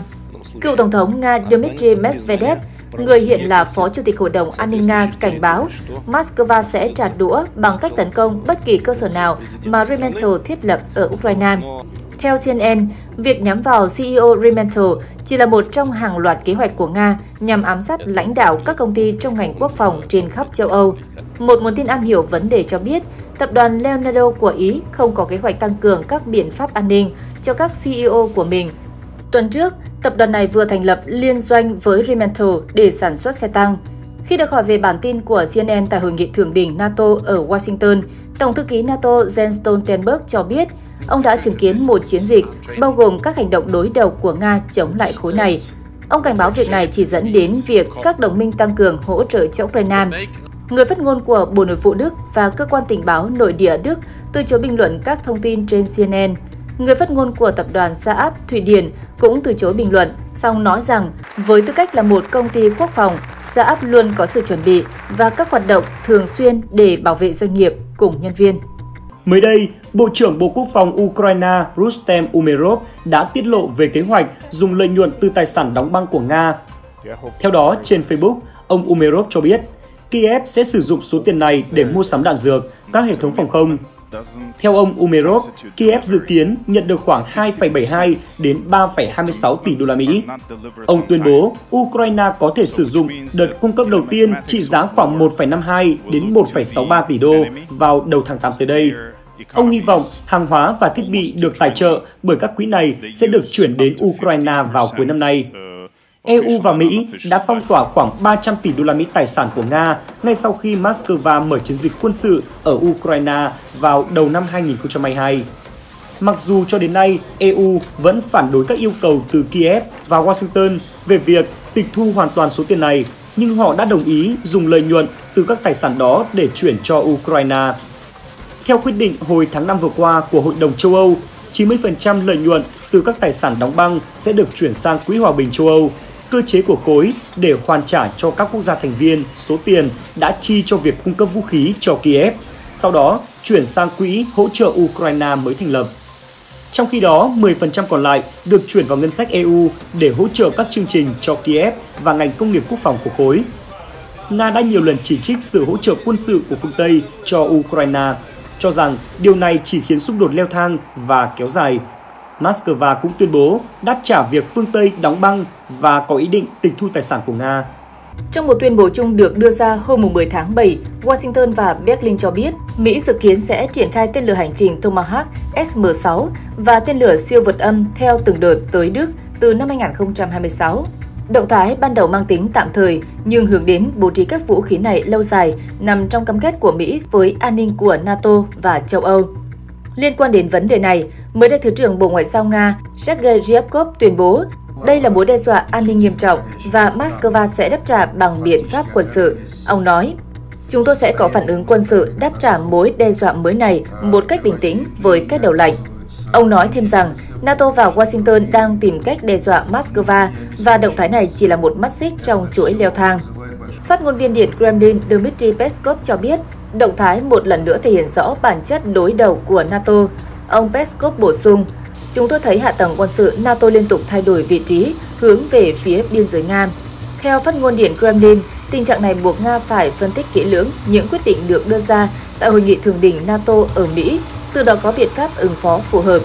E: Cựu Tổng thống Nga Dmitry Medvedev, người hiện là Phó Chủ tịch Hội đồng An ninh Nga, cảnh báo Moscow sẽ trả đũa bằng cách tấn công bất kỳ cơ sở nào mà Rheinmetall thiết lập ở Ukraine. Theo CNN, việc nhắm vào CEO Rheinmetall chỉ là một trong hàng loạt kế hoạch của Nga nhằm ám sát lãnh đạo các công ty trong ngành quốc phòng trên khắp châu Âu. Một nguồn tin am hiểu vấn đề cho biết, tập đoàn Leonardo của Ý không có kế hoạch tăng cường các biện pháp an ninh cho các CEO của mình. Tuần trước, tập đoàn này vừa thành lập liên doanh với Rimental để sản xuất xe tăng. Khi được hỏi về bản tin của CNN tại hội nghị thượng đỉnh NATO ở Washington, Tổng thư ký NATO Jens Stoltenberg cho biết ông đã chứng kiến một chiến dịch bao gồm các hành động đối đầu của Nga chống lại khối này. Ông cảnh báo việc này chỉ dẫn đến việc các đồng minh tăng cường hỗ trợ cho Ukraine. Người phát ngôn của Bộ Nội vụ Đức và cơ quan tình báo nội địa Đức từ chối bình luận các thông tin trên CNN. Người phát ngôn của tập đoàn Saab Thụy Điển cũng từ chối bình luận, song nói rằng với tư cách là một công ty quốc phòng, Saab luôn có sự chuẩn bị và các hoạt động thường xuyên để bảo vệ doanh nghiệp cùng nhân viên.
A: Mới đây, Bộ trưởng Bộ Quốc phòng Ukraine Rustem Umerov đã tiết lộ về kế hoạch dùng lợi nhuận từ tài sản đóng băng của Nga. Theo đó, trên Facebook, ông Umerov cho biết Kiev sẽ sử dụng số tiền này để mua sắm đạn dược, các hệ thống phòng không. Theo ông Umerov, Kiev dự kiến nhận được khoảng 2,72 đến 3,26 tỷ đô la Mỹ. Ông tuyên bố Ukraine có thể sử dụng đợt cung cấp đầu tiên trị giá khoảng 1,52 đến 1,63 tỷ đô vào đầu tháng 8 tới đây. Ông hy vọng hàng hóa và thiết bị được tài trợ bởi các quỹ này sẽ được chuyển đến Ukraine vào cuối năm nay. EU và Mỹ đã phong tỏa khoảng 300 tỷ đô la Mỹ tài sản của Nga ngay sau khi Moscow mở chiến dịch quân sự ở Ukraine vào đầu năm 2022. Mặc dù cho đến nay EU vẫn phản đối các yêu cầu từ Kiev và Washington về việc tịch thu hoàn toàn số tiền này, nhưng họ đã đồng ý dùng lợi nhuận từ các tài sản đó để chuyển cho Ukraine. Theo quyết định hồi tháng 5 vừa qua của Hội đồng châu Âu, 90% lợi nhuận từ các tài sản đóng băng sẽ được chuyển sang Quỹ Hòa bình châu Âu cơ chế của khối để hoàn trả cho các quốc gia thành viên số tiền đã chi cho việc cung cấp vũ khí cho Kiev, sau đó chuyển sang quỹ hỗ trợ Ukraine mới thành lập. Trong khi đó, 10% còn lại được chuyển vào ngân sách EU để hỗ trợ các chương trình cho Kiev và ngành công nghiệp quốc phòng của khối. Nga đã nhiều lần chỉ trích sự hỗ trợ quân sự của phương Tây cho Ukraine, cho rằng điều này chỉ khiến xung đột leo thang và kéo dài Moscow cũng tuyên bố đáp trả việc phương Tây đóng băng và có ý định tịch thu tài sản của Nga.
E: Trong một tuyên bố chung được đưa ra hôm 10 tháng 7, Washington và Berlin cho biết Mỹ dự kiến sẽ triển khai tên lửa hành trình Tomahawk SM-6 và tên lửa siêu vượt âm theo từng đợt tới Đức từ năm 2026. Động thái ban đầu mang tính tạm thời nhưng hướng đến bố trí các vũ khí này lâu dài nằm trong cam kết của Mỹ với an ninh của NATO và châu Âu. Liên quan đến vấn đề này, mới đây Thứ trưởng Bộ Ngoại giao Nga Sergei Ryabkov tuyên bố đây là mối đe dọa an ninh nghiêm trọng và Moscow sẽ đáp trả bằng biện pháp quân sự. Ông nói, chúng tôi sẽ có phản ứng quân sự đáp trả mối đe dọa mới này một cách bình tĩnh với các đầu lạnh. Ông nói thêm rằng NATO và Washington đang tìm cách đe dọa Moscow và động thái này chỉ là một mắt xích trong chuỗi leo thang. Phát ngôn viên Điện Kremlin Dmitry Peskov cho biết Động thái một lần nữa thể hiện rõ bản chất đối đầu của NATO. Ông Peskov bổ sung, chúng tôi thấy hạ tầng quân sự NATO liên tục thay đổi vị trí, hướng về phía biên giới Nga. Theo phát ngôn điện Kremlin, tình trạng này buộc Nga phải phân tích kỹ lưỡng những quyết định được đưa ra tại hội nghị thượng đỉnh NATO ở Mỹ, từ đó có biện pháp ứng phó phù hợp.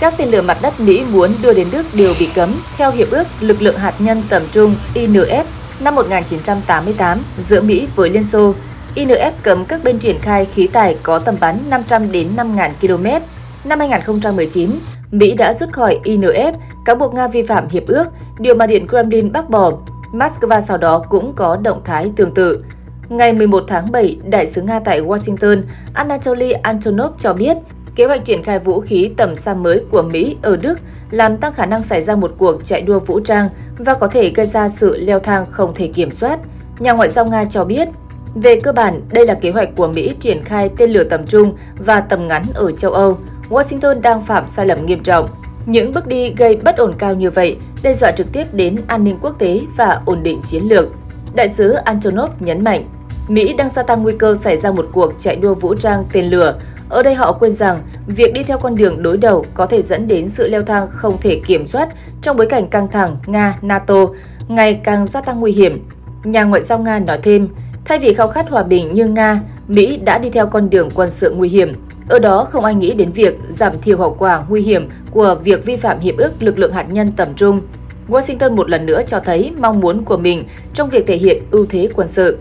E: Các tên lửa mặt đất Mỹ muốn đưa đến Đức đều bị cấm theo Hiệp ước Lực lượng Hạt nhân tầm trung INF năm 1988 giữa Mỹ với Liên Xô INF cấm các bên triển khai khí tài có tầm bắn 500 đến 5.000 km. Năm 2019, Mỹ đã rút khỏi INF, cáo buộc Nga vi phạm hiệp ước, điều mà Điện Kremlin bác bỏ. Moscow sau đó cũng có động thái tương tự. Ngày 11 tháng 7, Đại sứ Nga tại Washington Anatoly Antonov cho biết kế hoạch triển khai vũ khí tầm xa mới của Mỹ ở Đức làm tăng khả năng xảy ra một cuộc chạy đua vũ trang và có thể gây ra sự leo thang không thể kiểm soát. Nhà ngoại giao Nga cho biết, về cơ bản, đây là kế hoạch của Mỹ triển khai tên lửa tầm trung và tầm ngắn ở châu Âu. Washington đang phạm sai lầm nghiêm trọng. Những bước đi gây bất ổn cao như vậy đe dọa trực tiếp đến an ninh quốc tế và ổn định chiến lược. Đại sứ Antonov nhấn mạnh, Mỹ đang gia tăng nguy cơ xảy ra một cuộc chạy đua vũ trang tên lửa. Ở đây họ quên rằng việc đi theo con đường đối đầu có thể dẫn đến sự leo thang không thể kiểm soát trong bối cảnh căng thẳng Nga-NATO ngày càng gia tăng nguy hiểm. Nhà ngoại giao Nga nói thêm, thay vì khao khát hòa bình như Nga, Mỹ đã đi theo con đường quân sự nguy hiểm. Ở đó không ai nghĩ đến việc giảm thiểu hậu quả nguy hiểm của việc vi phạm hiệp ước lực lượng hạt nhân tầm trung. Washington một lần nữa cho thấy mong muốn của mình trong việc thể hiện ưu thế quân sự.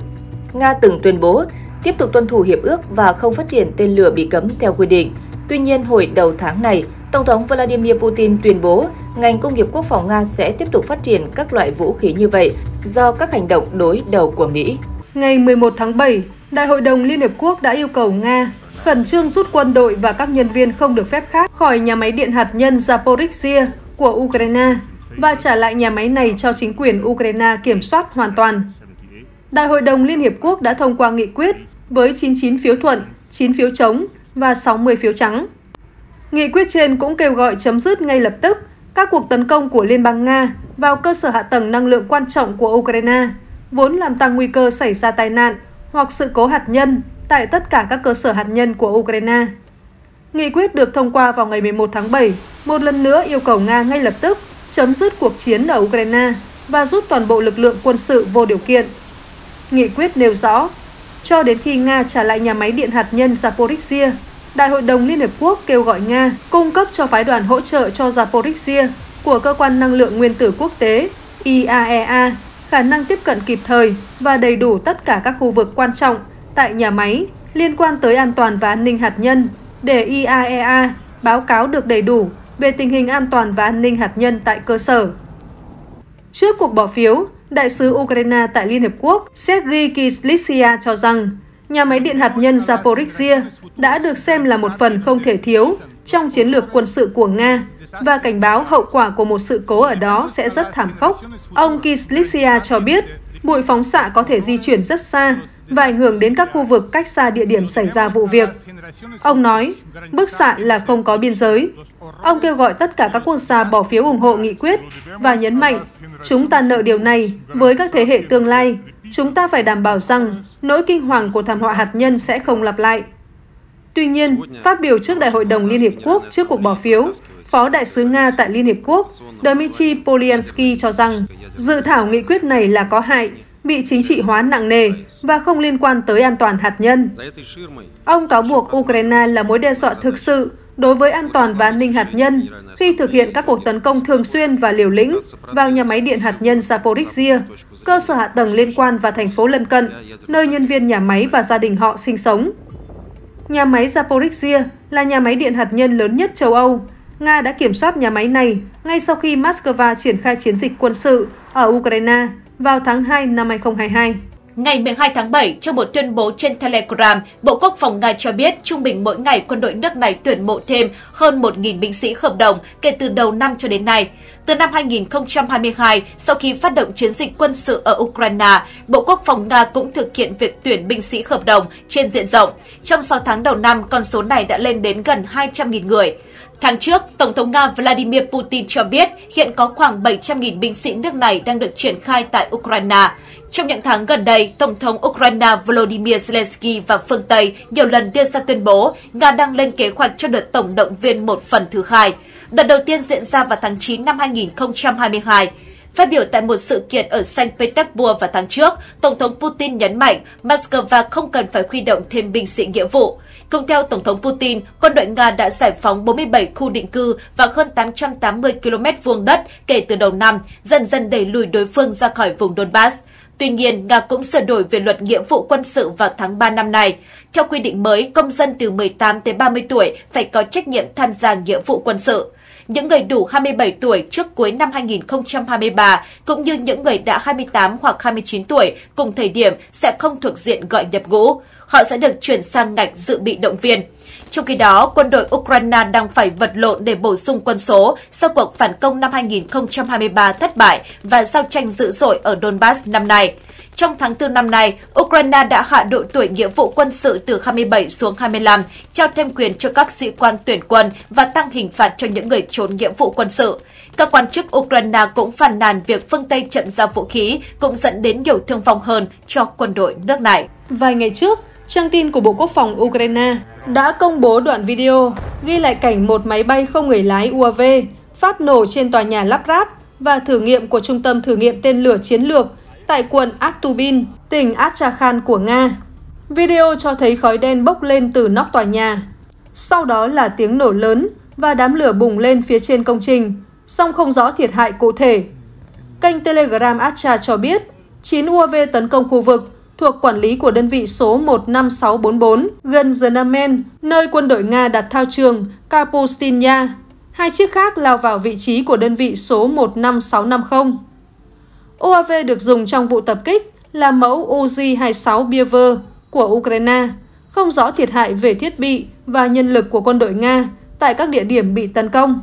E: Nga từng tuyên bố tiếp tục tuân thủ hiệp ước và không phát triển tên lửa bị cấm theo quy định. Tuy nhiên, hồi đầu tháng này, Tổng thống Vladimir Putin tuyên bố ngành công nghiệp quốc phòng Nga sẽ tiếp tục phát triển các loại vũ khí như vậy do các hành động đối đầu của Mỹ.
C: Ngày 11 tháng 7, Đại hội đồng Liên Hợp Quốc đã yêu cầu Nga khẩn trương rút quân đội và các nhân viên không được phép khác khỏi nhà máy điện hạt nhân Zaporizhia của Ukraine và trả lại nhà máy này cho chính quyền Ukraine kiểm soát hoàn toàn. Đại hội đồng Liên Hiệp Quốc đã thông qua nghị quyết với 99 phiếu thuận, 9 phiếu chống và 60 phiếu trắng. Nghị quyết trên cũng kêu gọi chấm dứt ngay lập tức các cuộc tấn công của Liên bang Nga vào cơ sở hạ tầng năng lượng quan trọng của Ukraine, vốn làm tăng nguy cơ xảy ra tai nạn hoặc sự cố hạt nhân tại tất cả các cơ sở hạt nhân của Ukraine. Nghị quyết được thông qua vào ngày 11 tháng 7, một lần nữa yêu cầu Nga ngay lập tức chấm dứt cuộc chiến ở Ukraine và rút toàn bộ lực lượng quân sự vô điều kiện. Nghị quyết nêu rõ, cho đến khi Nga trả lại nhà máy điện hạt nhân Zaporizhia, Đại hội đồng Liên Hợp Quốc kêu gọi Nga cung cấp cho phái đoàn hỗ trợ cho Zaporizhia của Cơ quan Năng lượng Nguyên tử Quốc tế IAEA khả năng tiếp cận kịp thời và đầy đủ tất cả các khu vực quan trọng tại nhà máy liên quan tới an toàn và an ninh hạt nhân để IAEA báo cáo được đầy đủ về tình hình an toàn và an ninh hạt nhân tại cơ sở. Trước cuộc bỏ phiếu, Đại sứ Ukraine tại Liên Hợp Quốc Sergei Kislytsia cho rằng nhà máy điện hạt nhân Zaporizhia đã được xem là một phần không thể thiếu trong chiến lược quân sự của Nga và cảnh báo hậu quả của một sự cố ở đó sẽ rất thảm khốc. Ông Kislicia cho biết, bụi phóng xạ có thể di chuyển rất xa và ảnh hưởng đến các khu vực cách xa địa điểm xảy ra vụ việc. Ông nói, bức xạ là không có biên giới. Ông kêu gọi tất cả các quốc gia bỏ phiếu ủng hộ nghị quyết và nhấn mạnh, chúng ta nợ điều này với các thế hệ tương lai. Chúng ta phải đảm bảo rằng nỗi kinh hoàng của thảm họa hạt nhân sẽ không lặp lại. Tuy nhiên, phát biểu trước Đại hội đồng Liên Hiệp Quốc trước cuộc bỏ phiếu, Phó Đại sứ Nga tại Liên Hiệp Quốc Dmitry Polyansky cho rằng dự thảo nghị quyết này là có hại bị chính trị hóa nặng nề và không liên quan tới an toàn hạt nhân. Ông cáo buộc Ukraine là mối đe dọa thực sự đối với an toàn và an ninh hạt nhân khi thực hiện các cuộc tấn công thường xuyên và liều lĩnh vào nhà máy điện hạt nhân Zaporizhia, cơ sở hạ tầng liên quan và thành phố lân cận, nơi nhân viên nhà máy và gia đình họ sinh sống. Nhà máy Zaporizhia là nhà máy điện hạt nhân lớn nhất châu Âu. Nga đã kiểm soát nhà máy này ngay sau khi Moscow triển khai chiến dịch quân sự ở Ukraine vào tháng 2 năm 2022.
F: Ngày 12 tháng 7, trong một tuyên bố trên Telegram, Bộ Quốc phòng Nga cho biết trung bình mỗi ngày quân đội nước này tuyển mộ thêm hơn 1.000 binh sĩ hợp đồng kể từ đầu năm cho đến nay. Từ năm 2022, sau khi phát động chiến dịch quân sự ở Ukraine, Bộ Quốc phòng Nga cũng thực hiện việc tuyển binh sĩ hợp đồng trên diện rộng. Trong 6 tháng đầu năm, con số này đã lên đến gần 200.000 người. Tháng trước, Tổng thống Nga Vladimir Putin cho biết hiện có khoảng 700.000 binh sĩ nước này đang được triển khai tại Ukraine. Trong những tháng gần đây, Tổng thống Ukraine Volodymyr Zelensky và phương Tây nhiều lần đưa ra tuyên bố Nga đang lên kế hoạch cho đợt tổng động viên một phần thứ hai. Đợt đầu tiên diễn ra vào tháng 9 năm 2022. Phát biểu tại một sự kiện ở Saint Petersburg vào tháng trước, Tổng thống Putin nhấn mạnh Moscow không cần phải huy động thêm binh sĩ nghĩa vụ. Cùng theo Tổng thống Putin, quân đội Nga đã giải phóng 47 khu định cư và hơn 880 km vuông đất kể từ đầu năm, dần dần đẩy lùi đối phương ra khỏi vùng Donbass. Tuy nhiên, Nga cũng sửa đổi về luật nghĩa vụ quân sự vào tháng 3 năm nay. Theo quy định mới, công dân từ 18 tới 30 tuổi phải có trách nhiệm tham gia nghĩa vụ quân sự. Những người đủ 27 tuổi trước cuối năm 2023 cũng như những người đã 28 hoặc 29 tuổi cùng thời điểm sẽ không thuộc diện gọi nhập ngũ. Họ sẽ được chuyển sang ngạch dự bị động viên. Trong khi đó, quân đội Ukraine đang phải vật lộn để bổ sung quân số sau cuộc phản công năm 2023 thất bại và giao tranh dữ dội ở Donbass năm nay. Trong tháng 4 năm nay, Ukraine đã hạ độ tuổi nghĩa vụ quân sự từ 27 xuống 25, trao thêm quyền cho các sĩ quan tuyển quân và tăng hình phạt cho những người trốn nghĩa vụ quân sự. Các quan chức Ukraine cũng phàn nàn việc phương Tây trận giao vũ khí cũng dẫn đến nhiều thương vong hơn cho quân đội nước này.
C: Vài ngày trước, trang tin của Bộ Quốc phòng Ukraine đã công bố đoạn video ghi lại cảnh một máy bay không người lái UAV phát nổ trên tòa nhà lắp ráp và thử nghiệm của Trung tâm Thử nghiệm Tên lửa Chiến lược tại quận Aktubin, tỉnh Astrakhan của Nga. Video cho thấy khói đen bốc lên từ nóc tòa nhà. Sau đó là tiếng nổ lớn và đám lửa bùng lên phía trên công trình, song không rõ thiệt hại cụ thể. Kênh Telegram Astra cho biết, 9 UAV tấn công khu vực thuộc quản lý của đơn vị số 15644 gần Znamen, nơi quân đội Nga đặt thao trường Kapustinya. Hai chiếc khác lao vào vị trí của đơn vị số 15650. UAV được dùng trong vụ tập kích là mẫu UZ-26 Beaver của Ukraine, không rõ thiệt hại về thiết bị và nhân lực của quân đội Nga tại các địa điểm bị tấn công.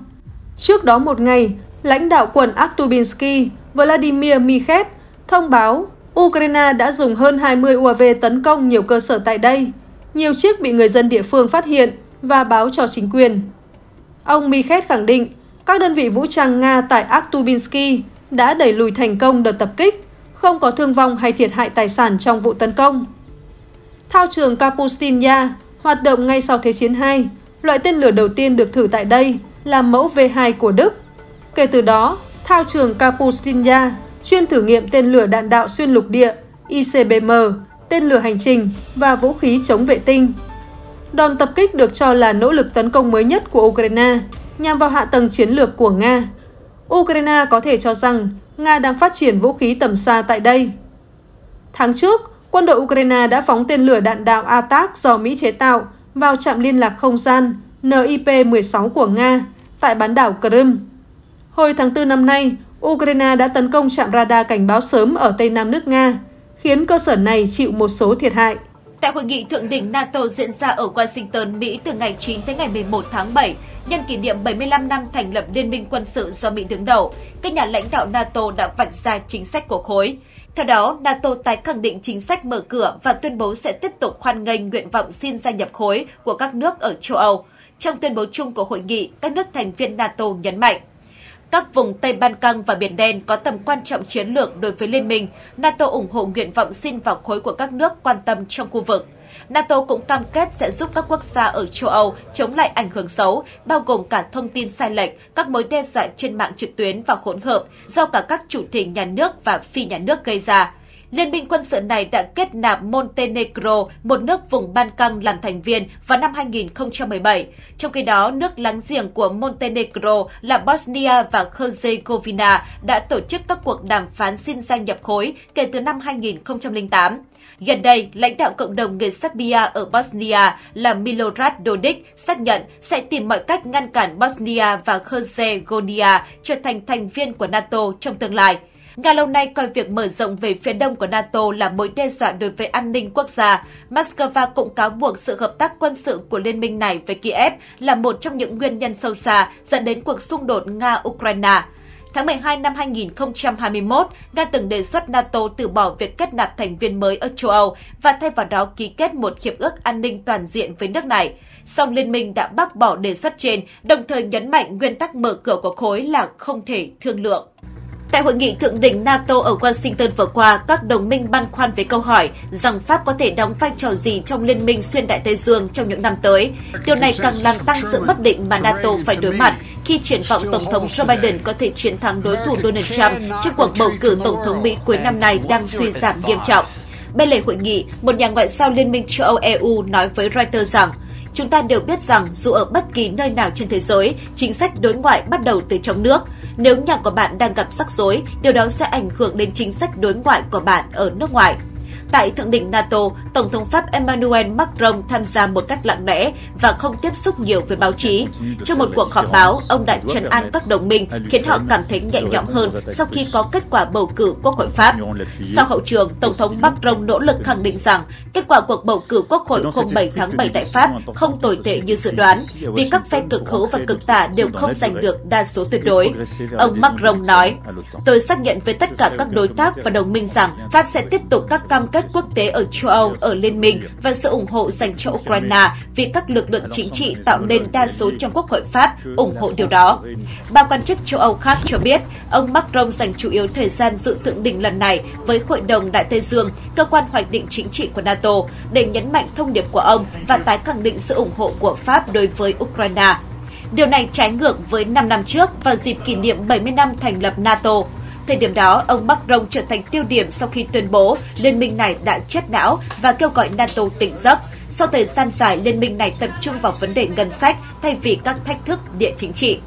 C: Trước đó một ngày, lãnh đạo quận Aktubinsky Vladimir Mikhev thông báo Ukraine đã dùng hơn 20 UAV tấn công nhiều cơ sở tại đây. Nhiều chiếc bị người dân địa phương phát hiện và báo cho chính quyền. Ông Mikhev khẳng định các đơn vị vũ trang Nga tại Aktubinsky đã đẩy lùi thành công đợt tập kích, không có thương vong hay thiệt hại tài sản trong vụ tấn công. Thao trường Kapustinnya hoạt động ngay sau Thế chiến II, loại tên lửa đầu tiên được thử tại đây là mẫu V2 của Đức. Kể từ đó, thao trường Kapustinnya chuyên thử nghiệm tên lửa đạn đạo xuyên lục địa ICBM, tên lửa hành trình và vũ khí chống vệ tinh. Đòn tập kích được cho là nỗ lực tấn công mới nhất của Ukraine nhằm vào hạ tầng chiến lược của Nga. Ukraine có thể cho rằng Nga đang phát triển vũ khí tầm xa tại đây. Tháng trước, quân đội Ukraine đã phóng tên lửa đạn đạo ATAC do Mỹ chế tạo vào trạm liên lạc không gian NIP-16 của Nga tại bán đảo Crimea. Hồi tháng 4 năm nay, Ukraine đã tấn công trạm radar cảnh báo sớm ở Tây Nam nước Nga, khiến cơ sở này chịu một số thiệt hại.
F: Tại hội nghị thượng đỉnh NATO diễn ra ở Washington, Mỹ từ ngày 9 tới ngày 11 tháng 7, nhân kỷ niệm 75 năm thành lập Liên minh quân sự do Mỹ đứng đầu, các nhà lãnh đạo NATO đã vạch ra chính sách của khối. Theo đó, NATO tái khẳng định chính sách mở cửa và tuyên bố sẽ tiếp tục hoan nghênh nguyện vọng xin gia nhập khối của các nước ở châu Âu. Trong tuyên bố chung của hội nghị, các nước thành viên NATO nhấn mạnh các vùng Tây Ban Căng và Biển Đen có tầm quan trọng chiến lược đối với Liên minh. NATO ủng hộ nguyện vọng xin vào khối của các nước quan tâm trong khu vực. NATO cũng cam kết sẽ giúp các quốc gia ở châu Âu chống lại ảnh hưởng xấu, bao gồm cả thông tin sai lệch, các mối đe dọa trên mạng trực tuyến và hỗn hợp do cả các chủ thể nhà nước và phi nhà nước gây ra. Liên minh quân sự này đã kết nạp Montenegro, một nước vùng Ban Căng làm thành viên vào năm 2017. Trong khi đó, nước láng giềng của Montenegro là Bosnia và Herzegovina đã tổ chức các cuộc đàm phán xin gia nhập khối kể từ năm 2008. Gần đây, lãnh đạo cộng đồng người Serbia ở Bosnia là Milorad Dodik xác nhận sẽ tìm mọi cách ngăn cản Bosnia và Herzegovina trở thành thành viên của NATO trong tương lai. Nga lâu nay coi việc mở rộng về phía đông của NATO là mối đe dọa đối với an ninh quốc gia. Moscow cũng cáo buộc sự hợp tác quân sự của liên minh này với Kiev là một trong những nguyên nhân sâu xa dẫn đến cuộc xung đột Nga-Ukraine. Tháng 12 năm 2021, Nga từng đề xuất NATO từ bỏ việc kết nạp thành viên mới ở châu Âu và thay vào đó ký kết một hiệp ước an ninh toàn diện với nước này. Song liên minh đã bác bỏ đề xuất trên, đồng thời nhấn mạnh nguyên tắc mở cửa của khối là không thể thương lượng. Tại hội nghị thượng đỉnh NATO ở Washington vừa qua, các đồng minh băn khoăn về câu hỏi rằng Pháp có thể đóng vai trò gì trong liên minh xuyên Đại Tây Dương trong những năm tới. Điều này càng làm tăng sự bất định mà NATO phải đối mặt khi triển vọng Tổng thống Joe Biden có thể chiến thắng đối thủ Donald Trump trong cuộc bầu cử Tổng thống Mỹ cuối năm nay đang suy giảm nghiêm trọng. Bên lề hội nghị, một nhà ngoại giao Liên minh châu Âu EU nói với Reuters rằng Chúng ta đều biết rằng dù ở bất kỳ nơi nào trên thế giới, chính sách đối ngoại bắt đầu từ trong nước. Nếu nhà của bạn đang gặp rắc rối, điều đó sẽ ảnh hưởng đến chính sách đối ngoại của bạn ở nước ngoài. Tại thượng đỉnh NATO, Tổng thống Pháp Emmanuel Macron tham gia một cách lặng lẽ và không tiếp xúc nhiều với báo chí. Trong một cuộc họp báo, ông đã trấn an các đồng minh, khiến họ cảm thấy nhẹ nhõm hơn sau khi có kết quả bầu cử Quốc hội Pháp. Sau hậu trường, Tổng thống Macron nỗ lực khẳng định rằng kết quả cuộc bầu cử Quốc hội hôm 7 tháng 7 tại Pháp không tồi tệ như dự đoán, vì các phe cực hữu và cực tả đều không giành được đa số tuyệt đối. Ông Macron nói, tôi xác nhận với tất cả các đối tác và đồng minh rằng Pháp sẽ tiếp tục các cam kết quốc tế ở châu Âu, ở Liên minh và sự ủng hộ dành cho Ukraine vì các lực lượng chính trị tạo nên đa số trong Quốc hội Pháp ủng hộ điều đó. Ba quan chức châu Âu khác cho biết, ông Macron dành chủ yếu thời gian dự thượng đỉnh lần này với Hội đồng Đại Tây Dương, cơ quan hoạch định chính trị của NATO, để nhấn mạnh thông điệp của ông và tái khẳng định sự ủng hộ của Pháp đối với Ukraine. Điều này trái ngược với 5 năm trước vào dịp kỷ niệm 70 năm thành lập NATO. Thời điểm đó, ông Macron trở thành tiêu điểm sau khi tuyên bố liên minh này đã chết não và kêu gọi NATO tỉnh giấc. Sau thời gian dài, liên minh này tập trung vào vấn đề ngân sách thay vì các thách thức địa chính trị.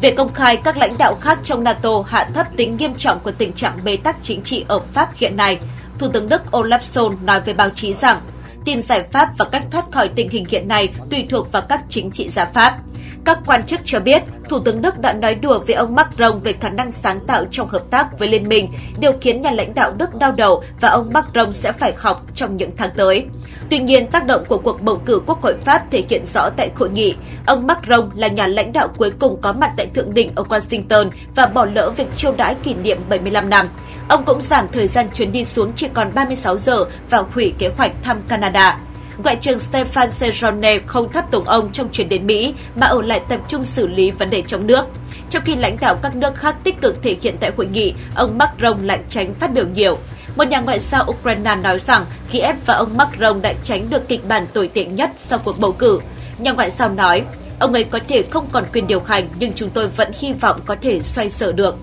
F: Về công khai, các lãnh đạo khác trong NATO hạ thấp tính nghiêm trọng của tình trạng bế tắc chính trị ở Pháp hiện nay. Thủ tướng Đức Olaf Scholz nói với báo chí rằng, tìm giải pháp và cách thoát khỏi tình hình hiện nay tùy thuộc vào các chính trị gia Pháp. Các quan chức cho biết, Thủ tướng Đức đã nói đùa với ông Macron về khả năng sáng tạo trong hợp tác với Liên minh, điều khiến nhà lãnh đạo Đức đau đầu và ông Macron sẽ phải học trong những tháng tới. Tuy nhiên, tác động của cuộc bầu cử Quốc hội Pháp thể hiện rõ tại hội nghị. Ông Macron là nhà lãnh đạo cuối cùng có mặt tại thượng đỉnh ở Washington và bỏ lỡ việc chiêu đãi kỷ niệm 75 năm. Ông cũng giảm thời gian chuyến đi xuống chỉ còn 36 giờ và hủy kế hoạch thăm Canada. Ngoại trưởng Stefan Sejourne không tháp tùng ông trong chuyến đến Mỹ mà ở lại tập trung xử lý vấn đề trong nước. Trong khi lãnh đạo các nước khác tích cực thể hiện tại hội nghị, ông Macron lại tránh phát biểu nhiều. Một nhà ngoại giao Ukraine nói rằng Kiev và ông Macron đã tránh được kịch bản tồi tệ nhất sau cuộc bầu cử. Nhà ngoại giao nói, ông ấy có thể không còn quyền điều hành nhưng chúng tôi vẫn hy vọng có thể xoay sở được.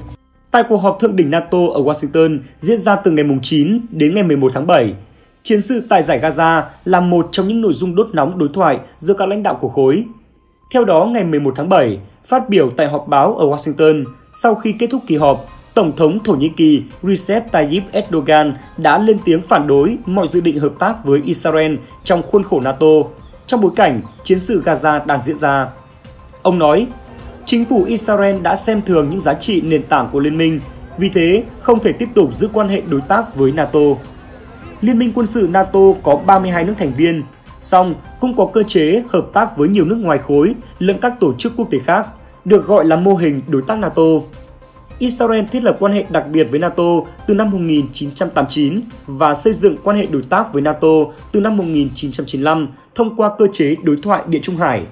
A: Tại cuộc họp thượng đỉnh NATO ở Washington diễn ra từ ngày 9 đến ngày 11 tháng 7, Chiến sự tại giải Gaza là một trong những nội dung đốt nóng đối thoại giữa các lãnh đạo của khối. Theo đó, ngày 11 tháng 7, phát biểu tại họp báo ở Washington, sau khi kết thúc kỳ họp, Tổng thống Thổ Nhĩ Kỳ Recep Tayyip Erdogan đã lên tiếng phản đối mọi dự định hợp tác với Israel trong khuôn khổ NATO, trong bối cảnh chiến sự Gaza đang diễn ra. Ông nói, chính phủ Israel đã xem thường những giá trị nền tảng của liên minh, vì thế không thể tiếp tục giữ quan hệ đối tác với NATO. Liên minh quân sự NATO có 32 nước thành viên, song cũng có cơ chế hợp tác với nhiều nước ngoài khối lẫn các tổ chức quốc tế khác, được gọi là mô hình đối tác NATO. Israel thiết lập quan hệ đặc biệt với NATO từ năm 1989 và xây dựng quan hệ đối tác với NATO từ năm 1995 thông qua cơ chế đối thoại Địa Trung Hải.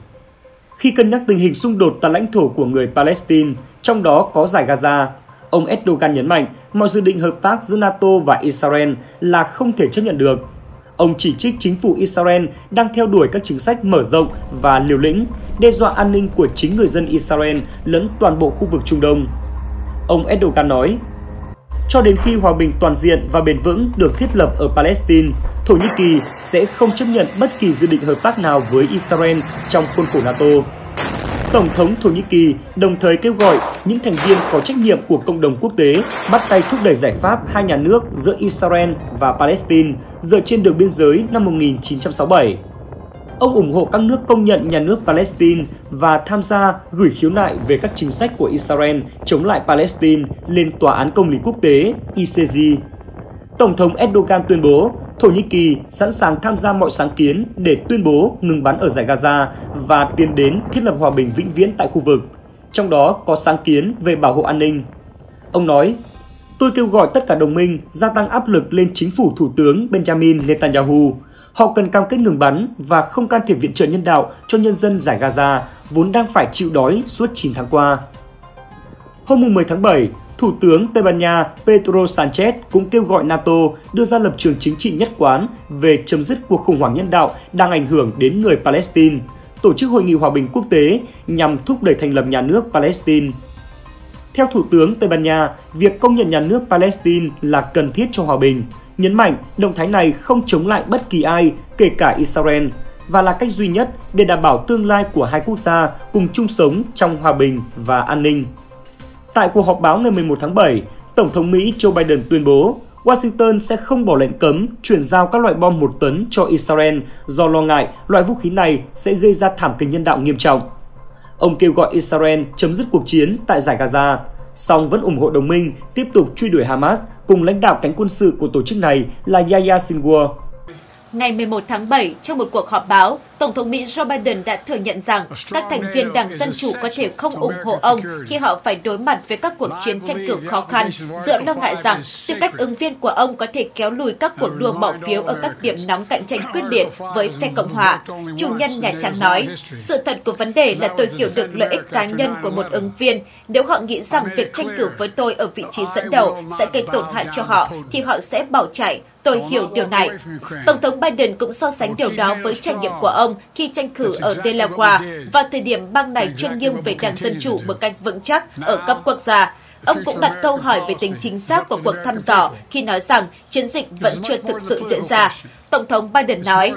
A: Khi cân nhắc tình hình xung đột tại lãnh thổ của người Palestine, trong đó có giải Gaza, ông Erdogan nhấn mạnh mọi dự định hợp tác giữa NATO và Israel là không thể chấp nhận được. Ông chỉ trích chính phủ Israel đang theo đuổi các chính sách mở rộng và liều lĩnh, đe dọa an ninh của chính người dân Israel lẫn toàn bộ khu vực Trung Đông. Ông Erdogan nói, cho đến khi hòa bình toàn diện và bền vững được thiết lập ở Palestine, Thổ Nhĩ Kỳ sẽ không chấp nhận bất kỳ dự định hợp tác nào với Israel trong khuôn khổ NATO. Tổng thống Thổ Nhĩ Kỳ đồng thời kêu gọi những thành viên có trách nhiệm của cộng đồng quốc tế bắt tay thúc đẩy giải pháp hai nhà nước giữa Israel và Palestine dựa trên đường biên giới năm 1967. Ông ủng hộ các nước công nhận nhà nước Palestine và tham gia gửi khiếu nại về các chính sách của Israel chống lại Palestine lên Tòa án Công lý Quốc tế ICJ. Tổng thống Erdogan tuyên bố Thổ Nhĩ Kỳ sẵn sàng tham gia mọi sáng kiến để tuyên bố ngừng bắn ở giải Gaza và tiến đến thiết lập hòa bình vĩnh viễn tại khu vực, trong đó có sáng kiến về bảo hộ an ninh. Ông nói, tôi kêu gọi tất cả đồng minh gia tăng áp lực lên chính phủ Thủ tướng Benjamin Netanyahu. Họ cần cam kết ngừng bắn và không can thiệp viện trợ nhân đạo cho nhân dân giải Gaza vốn đang phải chịu đói suốt 9 tháng qua. Hôm 10 tháng 7, Thủ tướng Tây Ban Nha Pedro Sanchez cũng kêu gọi NATO đưa ra lập trường chính trị nhất quán về chấm dứt cuộc khủng hoảng nhân đạo đang ảnh hưởng đến người Palestine, tổ chức hội nghị hòa bình quốc tế nhằm thúc đẩy thành lập nhà nước Palestine. Theo Thủ tướng Tây Ban Nha, việc công nhận nhà nước Palestine là cần thiết cho hòa bình, nhấn mạnh động thái này không chống lại bất kỳ ai, kể cả Israel. và là cách duy nhất để đảm bảo tương lai của hai quốc gia cùng chung sống trong hòa bình và an ninh. Tại cuộc họp báo ngày 11 tháng 7, Tổng thống Mỹ Joe Biden tuyên bố Washington sẽ không bỏ lệnh cấm chuyển giao các loại bom một tấn cho Israel do lo ngại loại vũ khí này sẽ gây ra thảm kịch nhân đạo nghiêm trọng. Ông kêu gọi Israel chấm dứt cuộc chiến tại giải Gaza, song vẫn ủng hộ đồng minh tiếp tục truy đuổi Hamas cùng lãnh đạo cánh quân sự của tổ chức này là Yahya Sinwar.
F: Ngày 11 tháng 7, trong một cuộc họp báo, Tổng thống Mỹ Joe Biden đã thừa nhận rằng các thành viên Đảng Dân Chủ có thể không ủng hộ ông khi họ phải đối mặt với các cuộc chiến tranh cử khó khăn, dựa lo ngại rằng tư cách ứng viên của ông có thể kéo lùi các cuộc đua bỏ phiếu ở các điểm nóng cạnh tranh quyết liệt với phe Cộng hòa. Chủ nhân Nhà Trắng nói, sự thật của vấn đề là tôi hiểu được lợi ích cá nhân của một ứng viên. Nếu họ nghĩ rằng việc tranh cử với tôi ở vị trí dẫn đầu sẽ gây tổn hại cho họ, thì họ sẽ bỏ chạy Tôi hiểu điều này. Tổng thống Biden cũng so sánh điều đó với trải nghiệm của ông khi tranh cử ở Delaware vào thời điểm bang này chuyên nghiêm về đảng Dân Chủ một cách vững chắc ở cấp quốc gia. Ông cũng đặt câu hỏi về tính chính xác của cuộc thăm dò khi nói rằng chiến dịch vẫn chưa thực sự diễn ra. Tổng thống Biden nói,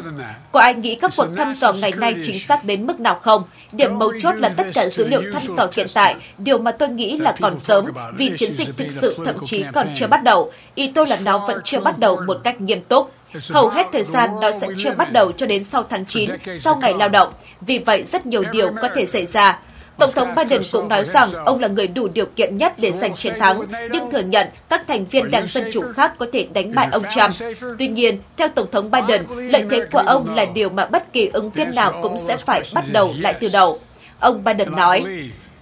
F: có ai nghĩ các cuộc thăm dò ngày nay chính xác đến mức nào không? Điểm mấu chốt là tất cả dữ liệu thăm dò hiện tại, điều mà tôi nghĩ là còn sớm vì chiến dịch thực sự thậm chí còn chưa bắt đầu. Ý tôi là nó vẫn chưa bắt đầu một cách nghiêm túc. Hầu hết thời gian nó sẽ chưa bắt đầu cho đến sau tháng 9, sau ngày lao động. Vì vậy, rất nhiều điều có thể xảy ra. Tổng thống Biden cũng nói rằng ông là người đủ điều kiện nhất để giành chiến thắng, nhưng thừa nhận các thành viên đảng Dân Chủ khác có thể đánh bại ông Trump. Tuy nhiên, theo Tổng thống Biden, lợi thế của ông là điều mà bất kỳ ứng viên nào cũng sẽ phải bắt đầu lại từ đầu. Ông Biden nói,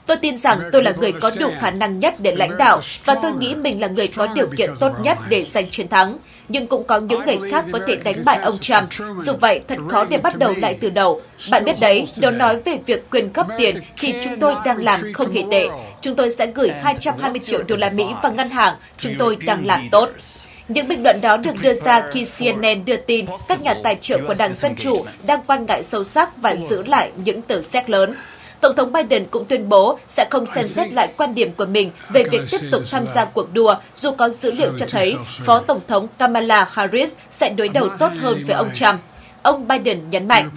F: Tôi tin rằng tôi là người có đủ khả năng nhất để lãnh đạo và tôi nghĩ mình là người có điều kiện tốt nhất để giành chiến thắng. Nhưng cũng có những người khác có thể đánh bại ông Trump. Dù vậy, thật khó để bắt đầu lại từ đầu. Bạn biết đấy, nếu nói về việc quyền cấp tiền thì chúng tôi đang làm không hề tệ. Chúng tôi sẽ gửi 220 triệu đô la Mỹ vào ngân hàng. Chúng tôi đang làm tốt. Những bình luận đó được đưa ra khi CNN đưa tin các nhà tài trợ của Đảng Dân Chủ đang quan ngại sâu sắc và giữ lại những tờ séc lớn. Tổng thống Biden cũng tuyên bố sẽ không xem xét lại quan điểm của mình về việc tiếp tục tham gia cuộc đua, dù có dữ liệu cho thấy Phó Tổng thống Kamala Harris sẽ đối đầu tốt hơn với ông Trump. Ông Biden nhấn mạnh,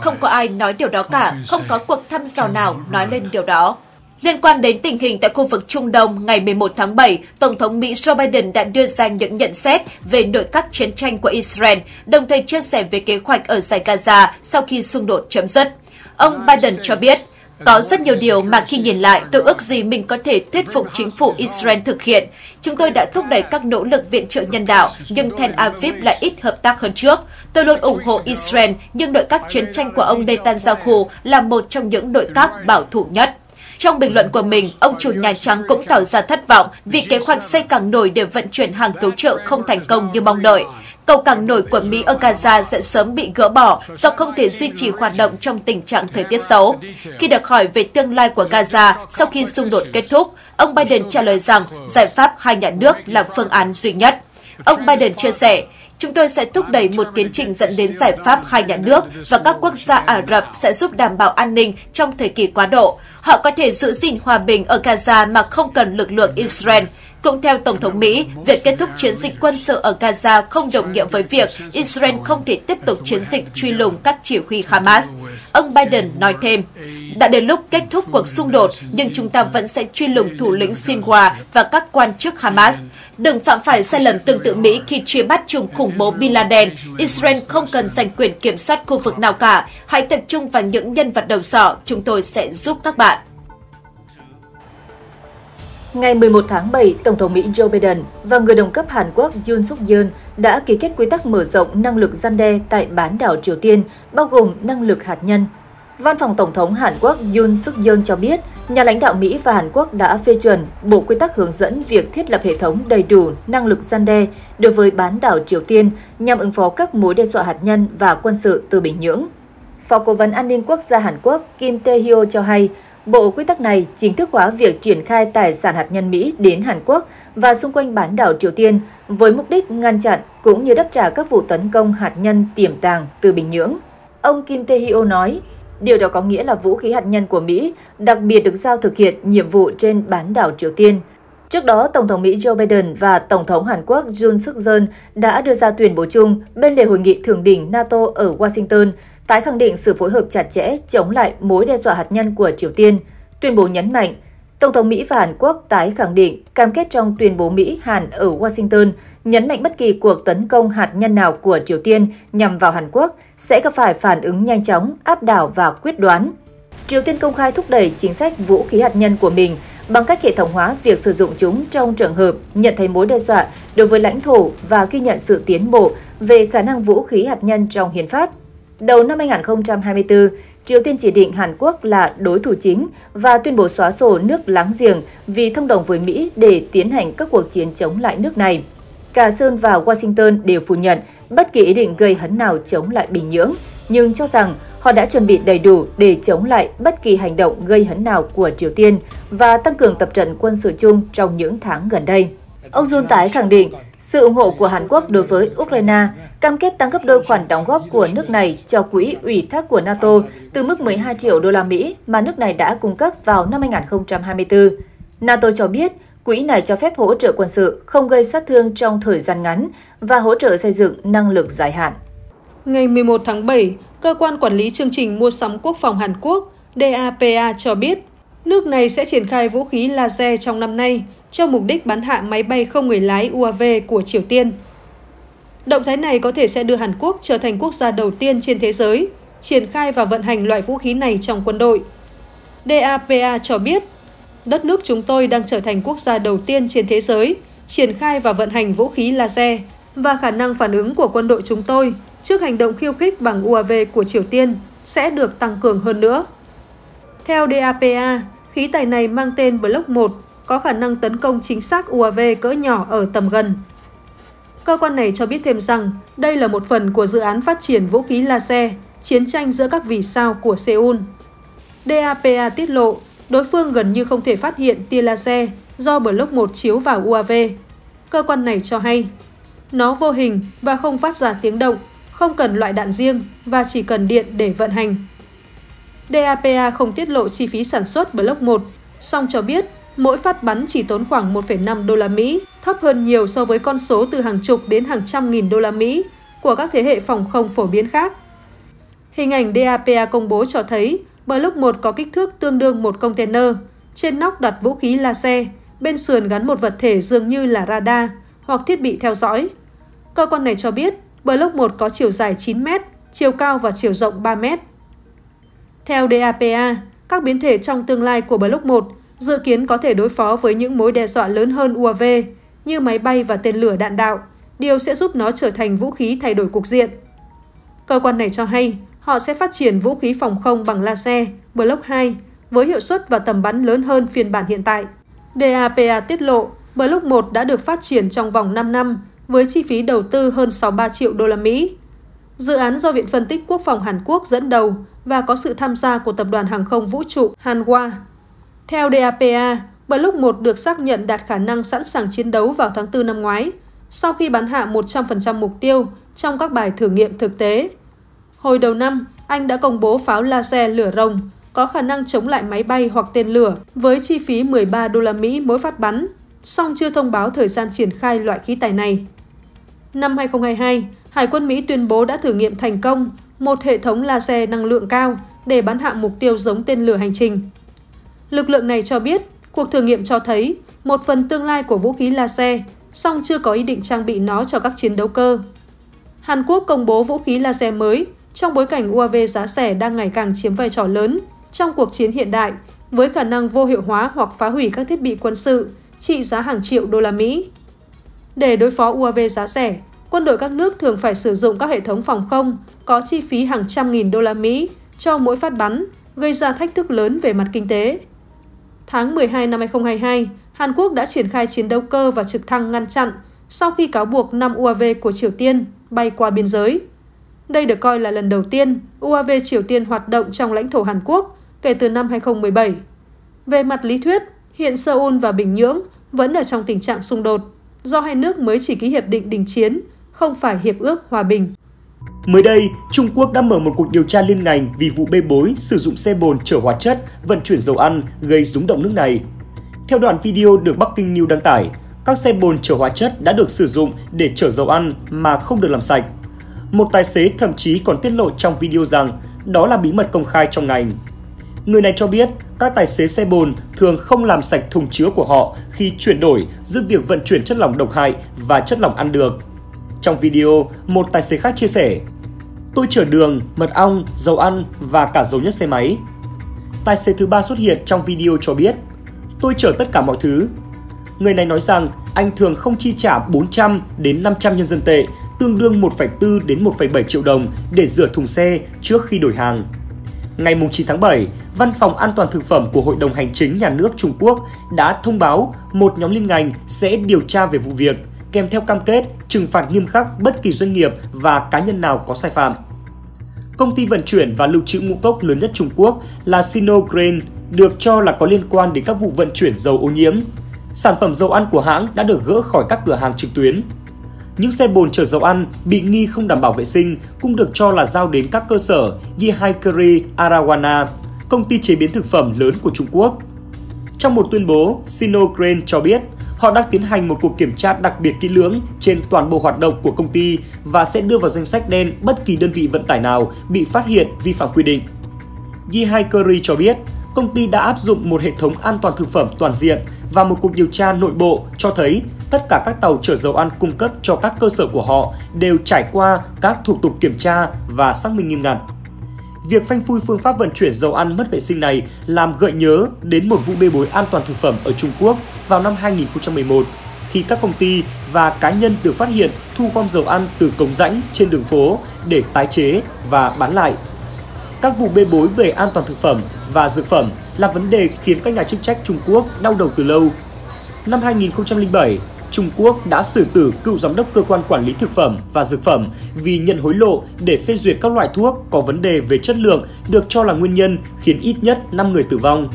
F: không có ai nói điều đó cả, không có cuộc thăm dò nào nói lên điều đó. Liên quan đến tình hình tại khu vực Trung Đông, ngày 11 tháng 7, Tổng thống Mỹ Joe Biden đã đưa ra những nhận xét về nội các chiến tranh của Israel, đồng thời chia sẻ về kế hoạch ở giải Gaza sau khi xung đột chấm dứt. Ông Biden cho biết, có rất nhiều điều mà khi nhìn lại tôi ước gì mình có thể thuyết phục chính phủ Israel thực hiện. Chúng tôi đã thúc đẩy các nỗ lực viện trợ nhân đạo, nhưng Tel Aviv lại ít hợp tác hơn trước. Tôi luôn ủng hộ Israel, nhưng nội các chiến tranh của ông Netanyahu là một trong những nội các bảo thủ nhất. Trong bình luận của mình, ông chủ Nhà Trắng cũng tỏ ra thất vọng vì kế hoạch xây cảng nổi để vận chuyển hàng cứu trợ không thành công như mong đợi. Cầu cảng nổi của Mỹ ở Gaza sẽ sớm bị gỡ bỏ do không thể duy trì hoạt động trong tình trạng thời tiết xấu. Khi được hỏi về tương lai của Gaza sau khi xung đột kết thúc, ông Biden trả lời rằng giải pháp hai nhà nước là phương án duy nhất. Ông Biden chia sẻ, Chúng tôi sẽ thúc đẩy một tiến trình dẫn đến giải pháp hai nhà nước và các quốc gia Ả Rập sẽ giúp đảm bảo an ninh trong thời kỳ quá độ. Họ có thể giữ gìn hòa bình ở Gaza mà không cần lực lượng Israel. Cũng theo Tổng thống Mỹ, việc kết thúc chiến dịch quân sự ở Gaza không đồng nghĩa với việc Israel không thể tiếp tục chiến dịch truy lùng các chỉ huy Hamas. Ông Biden nói thêm, đã đến lúc kết thúc cuộc xung đột, nhưng chúng ta vẫn sẽ truy lùng thủ lĩnh Sinwar và các quan chức Hamas. Đừng phạm phải sai lầm tương tự Mỹ khi truy bắt chùm khủng bố Bin Laden. Israel không cần giành quyền kiểm soát khu vực nào cả. Hãy tập trung vào những nhân vật đầu sỏ. Chúng tôi sẽ giúp các bạn.
E: Ngày 11 tháng 7, Tổng thống Mỹ Joe Biden và người đồng cấp Hàn Quốc Yoon suk yeol đã ký kết quy tắc mở rộng năng lực gian đe tại bán đảo Triều Tiên, bao gồm năng lực hạt nhân. Văn phòng Tổng thống Hàn Quốc Yoon suk yeol cho biết, nhà lãnh đạo Mỹ và Hàn Quốc đã phê chuẩn bộ quy tắc hướng dẫn việc thiết lập hệ thống đầy đủ năng lực gian đe đối với bán đảo Triều Tiên nhằm ứng phó các mối đe dọa hạt nhân và quân sự từ Bình Nhưỡng. Phó Cố vấn An ninh Quốc gia Hàn Quốc Kim Tae-hyo cho hay, Bộ quy tắc này chính thức hóa việc triển khai tài sản hạt nhân Mỹ đến Hàn Quốc và xung quanh bán đảo Triều Tiên với mục đích ngăn chặn cũng như đáp trả các vụ tấn công hạt nhân tiềm tàng từ Bình Nhưỡng. Ông Kim Tae-hyo nói, điều đó có nghĩa là vũ khí hạt nhân của Mỹ đặc biệt được giao thực hiện nhiệm vụ trên bán đảo Triều Tiên. Trước đó, Tổng thống Mỹ Joe Biden và Tổng thống Hàn Quốc Jun Suk-jeon đã đưa ra tuyên bố chung bên lề hội nghị thượng đỉnh NATO ở Washington tái khẳng định sự phối hợp chặt chẽ chống lại mối đe dọa hạt nhân của Triều Tiên, tuyên bố nhấn mạnh Tổng thống Mỹ và Hàn Quốc tái khẳng định cam kết trong tuyên bố Mỹ-Hàn ở Washington, nhấn mạnh bất kỳ cuộc tấn công hạt nhân nào của Triều Tiên nhằm vào Hàn Quốc sẽ gặp phải phản ứng nhanh chóng, áp đảo và quyết đoán. Triều Tiên công khai thúc đẩy chính sách vũ khí hạt nhân của mình bằng cách hệ thống hóa việc sử dụng chúng trong trường hợp nhận thấy mối đe dọa đối với lãnh thổ và ghi nhận sự tiến bộ về khả năng vũ khí hạt nhân trong hiến pháp. Đầu năm 2024, Triều Tiên chỉ định Hàn Quốc là đối thủ chính và tuyên bố xóa sổ nước láng giềng vì thông đồng với Mỹ để tiến hành các cuộc chiến chống lại nước này. Cả sơn và Washington đều phủ nhận bất kỳ ý định gây hấn nào chống lại Bình Nhưỡng, nhưng cho rằng họ đã chuẩn bị đầy đủ để chống lại bất kỳ hành động gây hấn nào của Triều Tiên và tăng cường tập trận quân sự chung trong những tháng gần đây. Ông Jun tái khẳng định sự ủng hộ của Hàn Quốc đối với Ukraine, cam kết tăng gấp đôi khoản đóng góp của nước này cho quỹ ủy thác của NATO từ mức 12 triệu đô la Mỹ mà nước này đã cung cấp vào năm 2024. NATO cho biết quỹ này cho phép hỗ trợ quân sự không gây sát thương trong thời gian ngắn và hỗ trợ xây dựng năng lực dài hạn.
C: Ngày 11 tháng 7, Cơ quan Quản lý Chương trình Mua sắm Quốc phòng Hàn Quốc DAPA cho biết nước này sẽ triển khai vũ khí laser trong năm nay cho mục đích bắn hạ máy bay không người lái UAV của Triều Tiên. Động thái này có thể sẽ đưa Hàn Quốc trở thành quốc gia đầu tiên trên thế giới triển khai và vận hành loại vũ khí này trong quân đội. DAPA cho biết, đất nước chúng tôi đang trở thành quốc gia đầu tiên trên thế giới triển khai và vận hành vũ khí laser và khả năng phản ứng của quân đội chúng tôi trước hành động khiêu khích bằng UAV của Triều Tiên sẽ được tăng cường hơn nữa. Theo DAPA, khí tài này mang tên Block 1 có khả năng tấn công chính xác UAV cỡ nhỏ ở tầm gần. Cơ quan này cho biết thêm rằng đây là một phần của dự án phát triển vũ khí laser, chiến tranh giữa các vì sao của Seoul. DAPA tiết lộ, đối phương gần như không thể phát hiện tia laser do Block 1 chiếu vào UAV. Cơ quan này cho hay, nó vô hình và không phát ra tiếng động, không cần loại đạn riêng và chỉ cần điện để vận hành. DAPA không tiết lộ chi phí sản xuất Block 1, song cho biết mỗi phát bắn chỉ tốn khoảng 1,5 đô la Mỹ, thấp hơn nhiều so với con số từ hàng chục đến hàng trăm nghìn đô la Mỹ của các thế hệ phòng không phổ biến khác. Hình ảnh DAPA công bố cho thấy Block 1 có kích thước tương đương một container, trên nóc đặt vũ khí laser, bên sườn gắn một vật thể dường như là radar hoặc thiết bị theo dõi. Cơ quan này cho biết Block 1 có chiều dài 9 m, chiều cao và chiều rộng 3 m. Theo DAPA, các biến thể trong tương lai của Block 1 dự kiến có thể đối phó với những mối đe dọa lớn hơn UAV như máy bay và tên lửa đạn đạo, điều sẽ giúp nó trở thành vũ khí thay đổi cục diện. Cơ quan này cho hay họ sẽ phát triển vũ khí phòng không bằng laser Block 2 với hiệu suất và tầm bắn lớn hơn phiên bản hiện tại. DAPA tiết lộ Block 1 đã được phát triển trong vòng 5 năm với chi phí đầu tư hơn 63 triệu đô la Mỹ. Dự án do Viện Phân tích Quốc phòng Hàn Quốc dẫn đầu và có sự tham gia của Tập đoàn Hàng không Vũ trụ Hanwha theo DAPA, Block 1 được xác nhận đạt khả năng sẵn sàng chiến đấu vào tháng 4 năm ngoái, sau khi bắn hạ 100% mục tiêu trong các bài thử nghiệm thực tế. Hồi đầu năm, Anh đã công bố pháo laser lửa rồng có khả năng chống lại máy bay hoặc tên lửa với chi phí 13 đô la Mỹ mỗi phát bắn, song chưa thông báo thời gian triển khai loại khí tài này. Năm 2022, Hải quân Mỹ tuyên bố đã thử nghiệm thành công một hệ thống laser năng lượng cao để bắn hạ mục tiêu giống tên lửa hành trình Lực lượng này cho biết, cuộc thử nghiệm cho thấy một phần tương lai của vũ khí laser, song chưa có ý định trang bị nó cho các chiến đấu cơ. Hàn Quốc công bố vũ khí laser mới trong bối cảnh UAV giá rẻ đang ngày càng chiếm vai trò lớn trong cuộc chiến hiện đại với khả năng vô hiệu hóa hoặc phá hủy các thiết bị quân sự trị giá hàng triệu đô la Mỹ. Để đối phó UAV giá rẻ, quân đội các nước thường phải sử dụng các hệ thống phòng không có chi phí hàng trăm nghìn đô la Mỹ cho mỗi phát bắn, gây ra thách thức lớn về mặt kinh tế. Tháng 12 năm 2022, Hàn Quốc đã triển khai chiến đấu cơ và trực thăng ngăn chặn sau khi cáo buộc 5 UAV của Triều Tiên bay qua biên giới. Đây được coi là lần đầu tiên UAV Triều Tiên hoạt động trong lãnh thổ Hàn Quốc kể từ năm 2017. Về mặt lý thuyết, hiện Seoul và Bình Nhưỡng vẫn ở trong tình trạng xung đột, do hai nước mới chỉ ký hiệp định đình chiến, không phải hiệp ước hòa bình.
A: Mới đây, Trung Quốc đã mở một cuộc điều tra liên ngành vì vụ bê bối sử dụng xe bồn chở hóa chất vận chuyển dầu ăn gây rúng động nước này. Theo đoạn video được Bắc Kinh News đăng tải, các xe bồn chở hóa chất đã được sử dụng để chở dầu ăn mà không được làm sạch. Một tài xế thậm chí còn tiết lộ trong video rằng đó là bí mật công khai trong ngành. Người này cho biết các tài xế xe bồn thường không làm sạch thùng chứa của họ khi chuyển đổi giữa việc vận chuyển chất lỏng độc hại và chất lỏng ăn được. Trong video, một tài xế khác chia sẻ, Tôi chở đường, mật ong, dầu ăn và cả dầu nhất xe máy. Tài xế thứ ba xuất hiện trong video cho biết, tôi chở tất cả mọi thứ. Người này nói rằng anh thường không chi trả 400 đến 500 nhân dân tệ, tương đương 1,4 đến 1,7 triệu đồng để rửa thùng xe trước khi đổi hàng. Ngày 9 tháng 7, Văn phòng An toàn Thực phẩm của Hội đồng Hành chính Nhà nước Trung Quốc đã thông báo một nhóm liên ngành sẽ điều tra về vụ việc, kèm theo cam kết trừng phạt nghiêm khắc bất kỳ doanh nghiệp và cá nhân nào có sai phạm. Công ty vận chuyển và lưu trữ ngũ cốc lớn nhất Trung Quốc là Sinograin được cho là có liên quan đến các vụ vận chuyển dầu ô nhiễm. Sản phẩm dầu ăn của hãng đã được gỡ khỏi các cửa hàng trực tuyến. Những xe bồn chở dầu ăn bị nghi không đảm bảo vệ sinh cũng được cho là giao đến các cơ sở Yihaikeri Arawana, công ty chế biến thực phẩm lớn của Trung Quốc. Trong một tuyên bố, Sinograin cho biết họ đang tiến hành một cuộc kiểm tra đặc biệt kỹ lưỡng trên toàn bộ hoạt động của công ty và sẽ đưa vào danh sách đen bất kỳ đơn vị vận tải nào bị phát hiện vi phạm quy định. Yihai Curry cho biết, công ty đã áp dụng một hệ thống an toàn thực phẩm toàn diện và một cuộc điều tra nội bộ cho thấy tất cả các tàu chở dầu ăn cung cấp cho các cơ sở của họ đều trải qua các thủ tục kiểm tra và xác minh nghiêm ngặt. Việc phanh phui phương pháp vận chuyển dầu ăn mất vệ sinh này làm gợi nhớ đến một vụ bê bối an toàn thực phẩm ở Trung Quốc vào năm 2011 khi các công ty và cá nhân được phát hiện thu gom dầu ăn từ cống rãnh trên đường phố để tái chế và bán lại. Các vụ bê bối về an toàn thực phẩm và dược phẩm là vấn đề khiến các nhà chức trách Trung Quốc đau đầu từ lâu. Năm 2007, Trung Quốc đã xử tử cựu giám đốc cơ quan quản lý thực phẩm và dược phẩm vì nhận hối lộ để phê duyệt các loại thuốc có vấn đề về chất lượng được cho là nguyên nhân khiến ít nhất 5 người tử vong.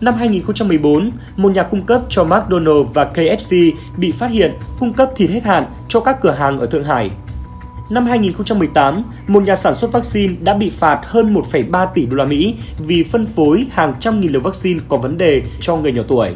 A: Năm 2014, một nhà cung cấp cho McDonald's và KFC bị phát hiện cung cấp thịt hết hạn cho các cửa hàng ở Thượng Hải. Năm 2018, một nhà sản xuất vaccine đã bị phạt hơn 1,3 tỷ đô la Mỹ vì phân phối hàng trăm nghìn liều vaccine có vấn đề cho người nhỏ tuổi.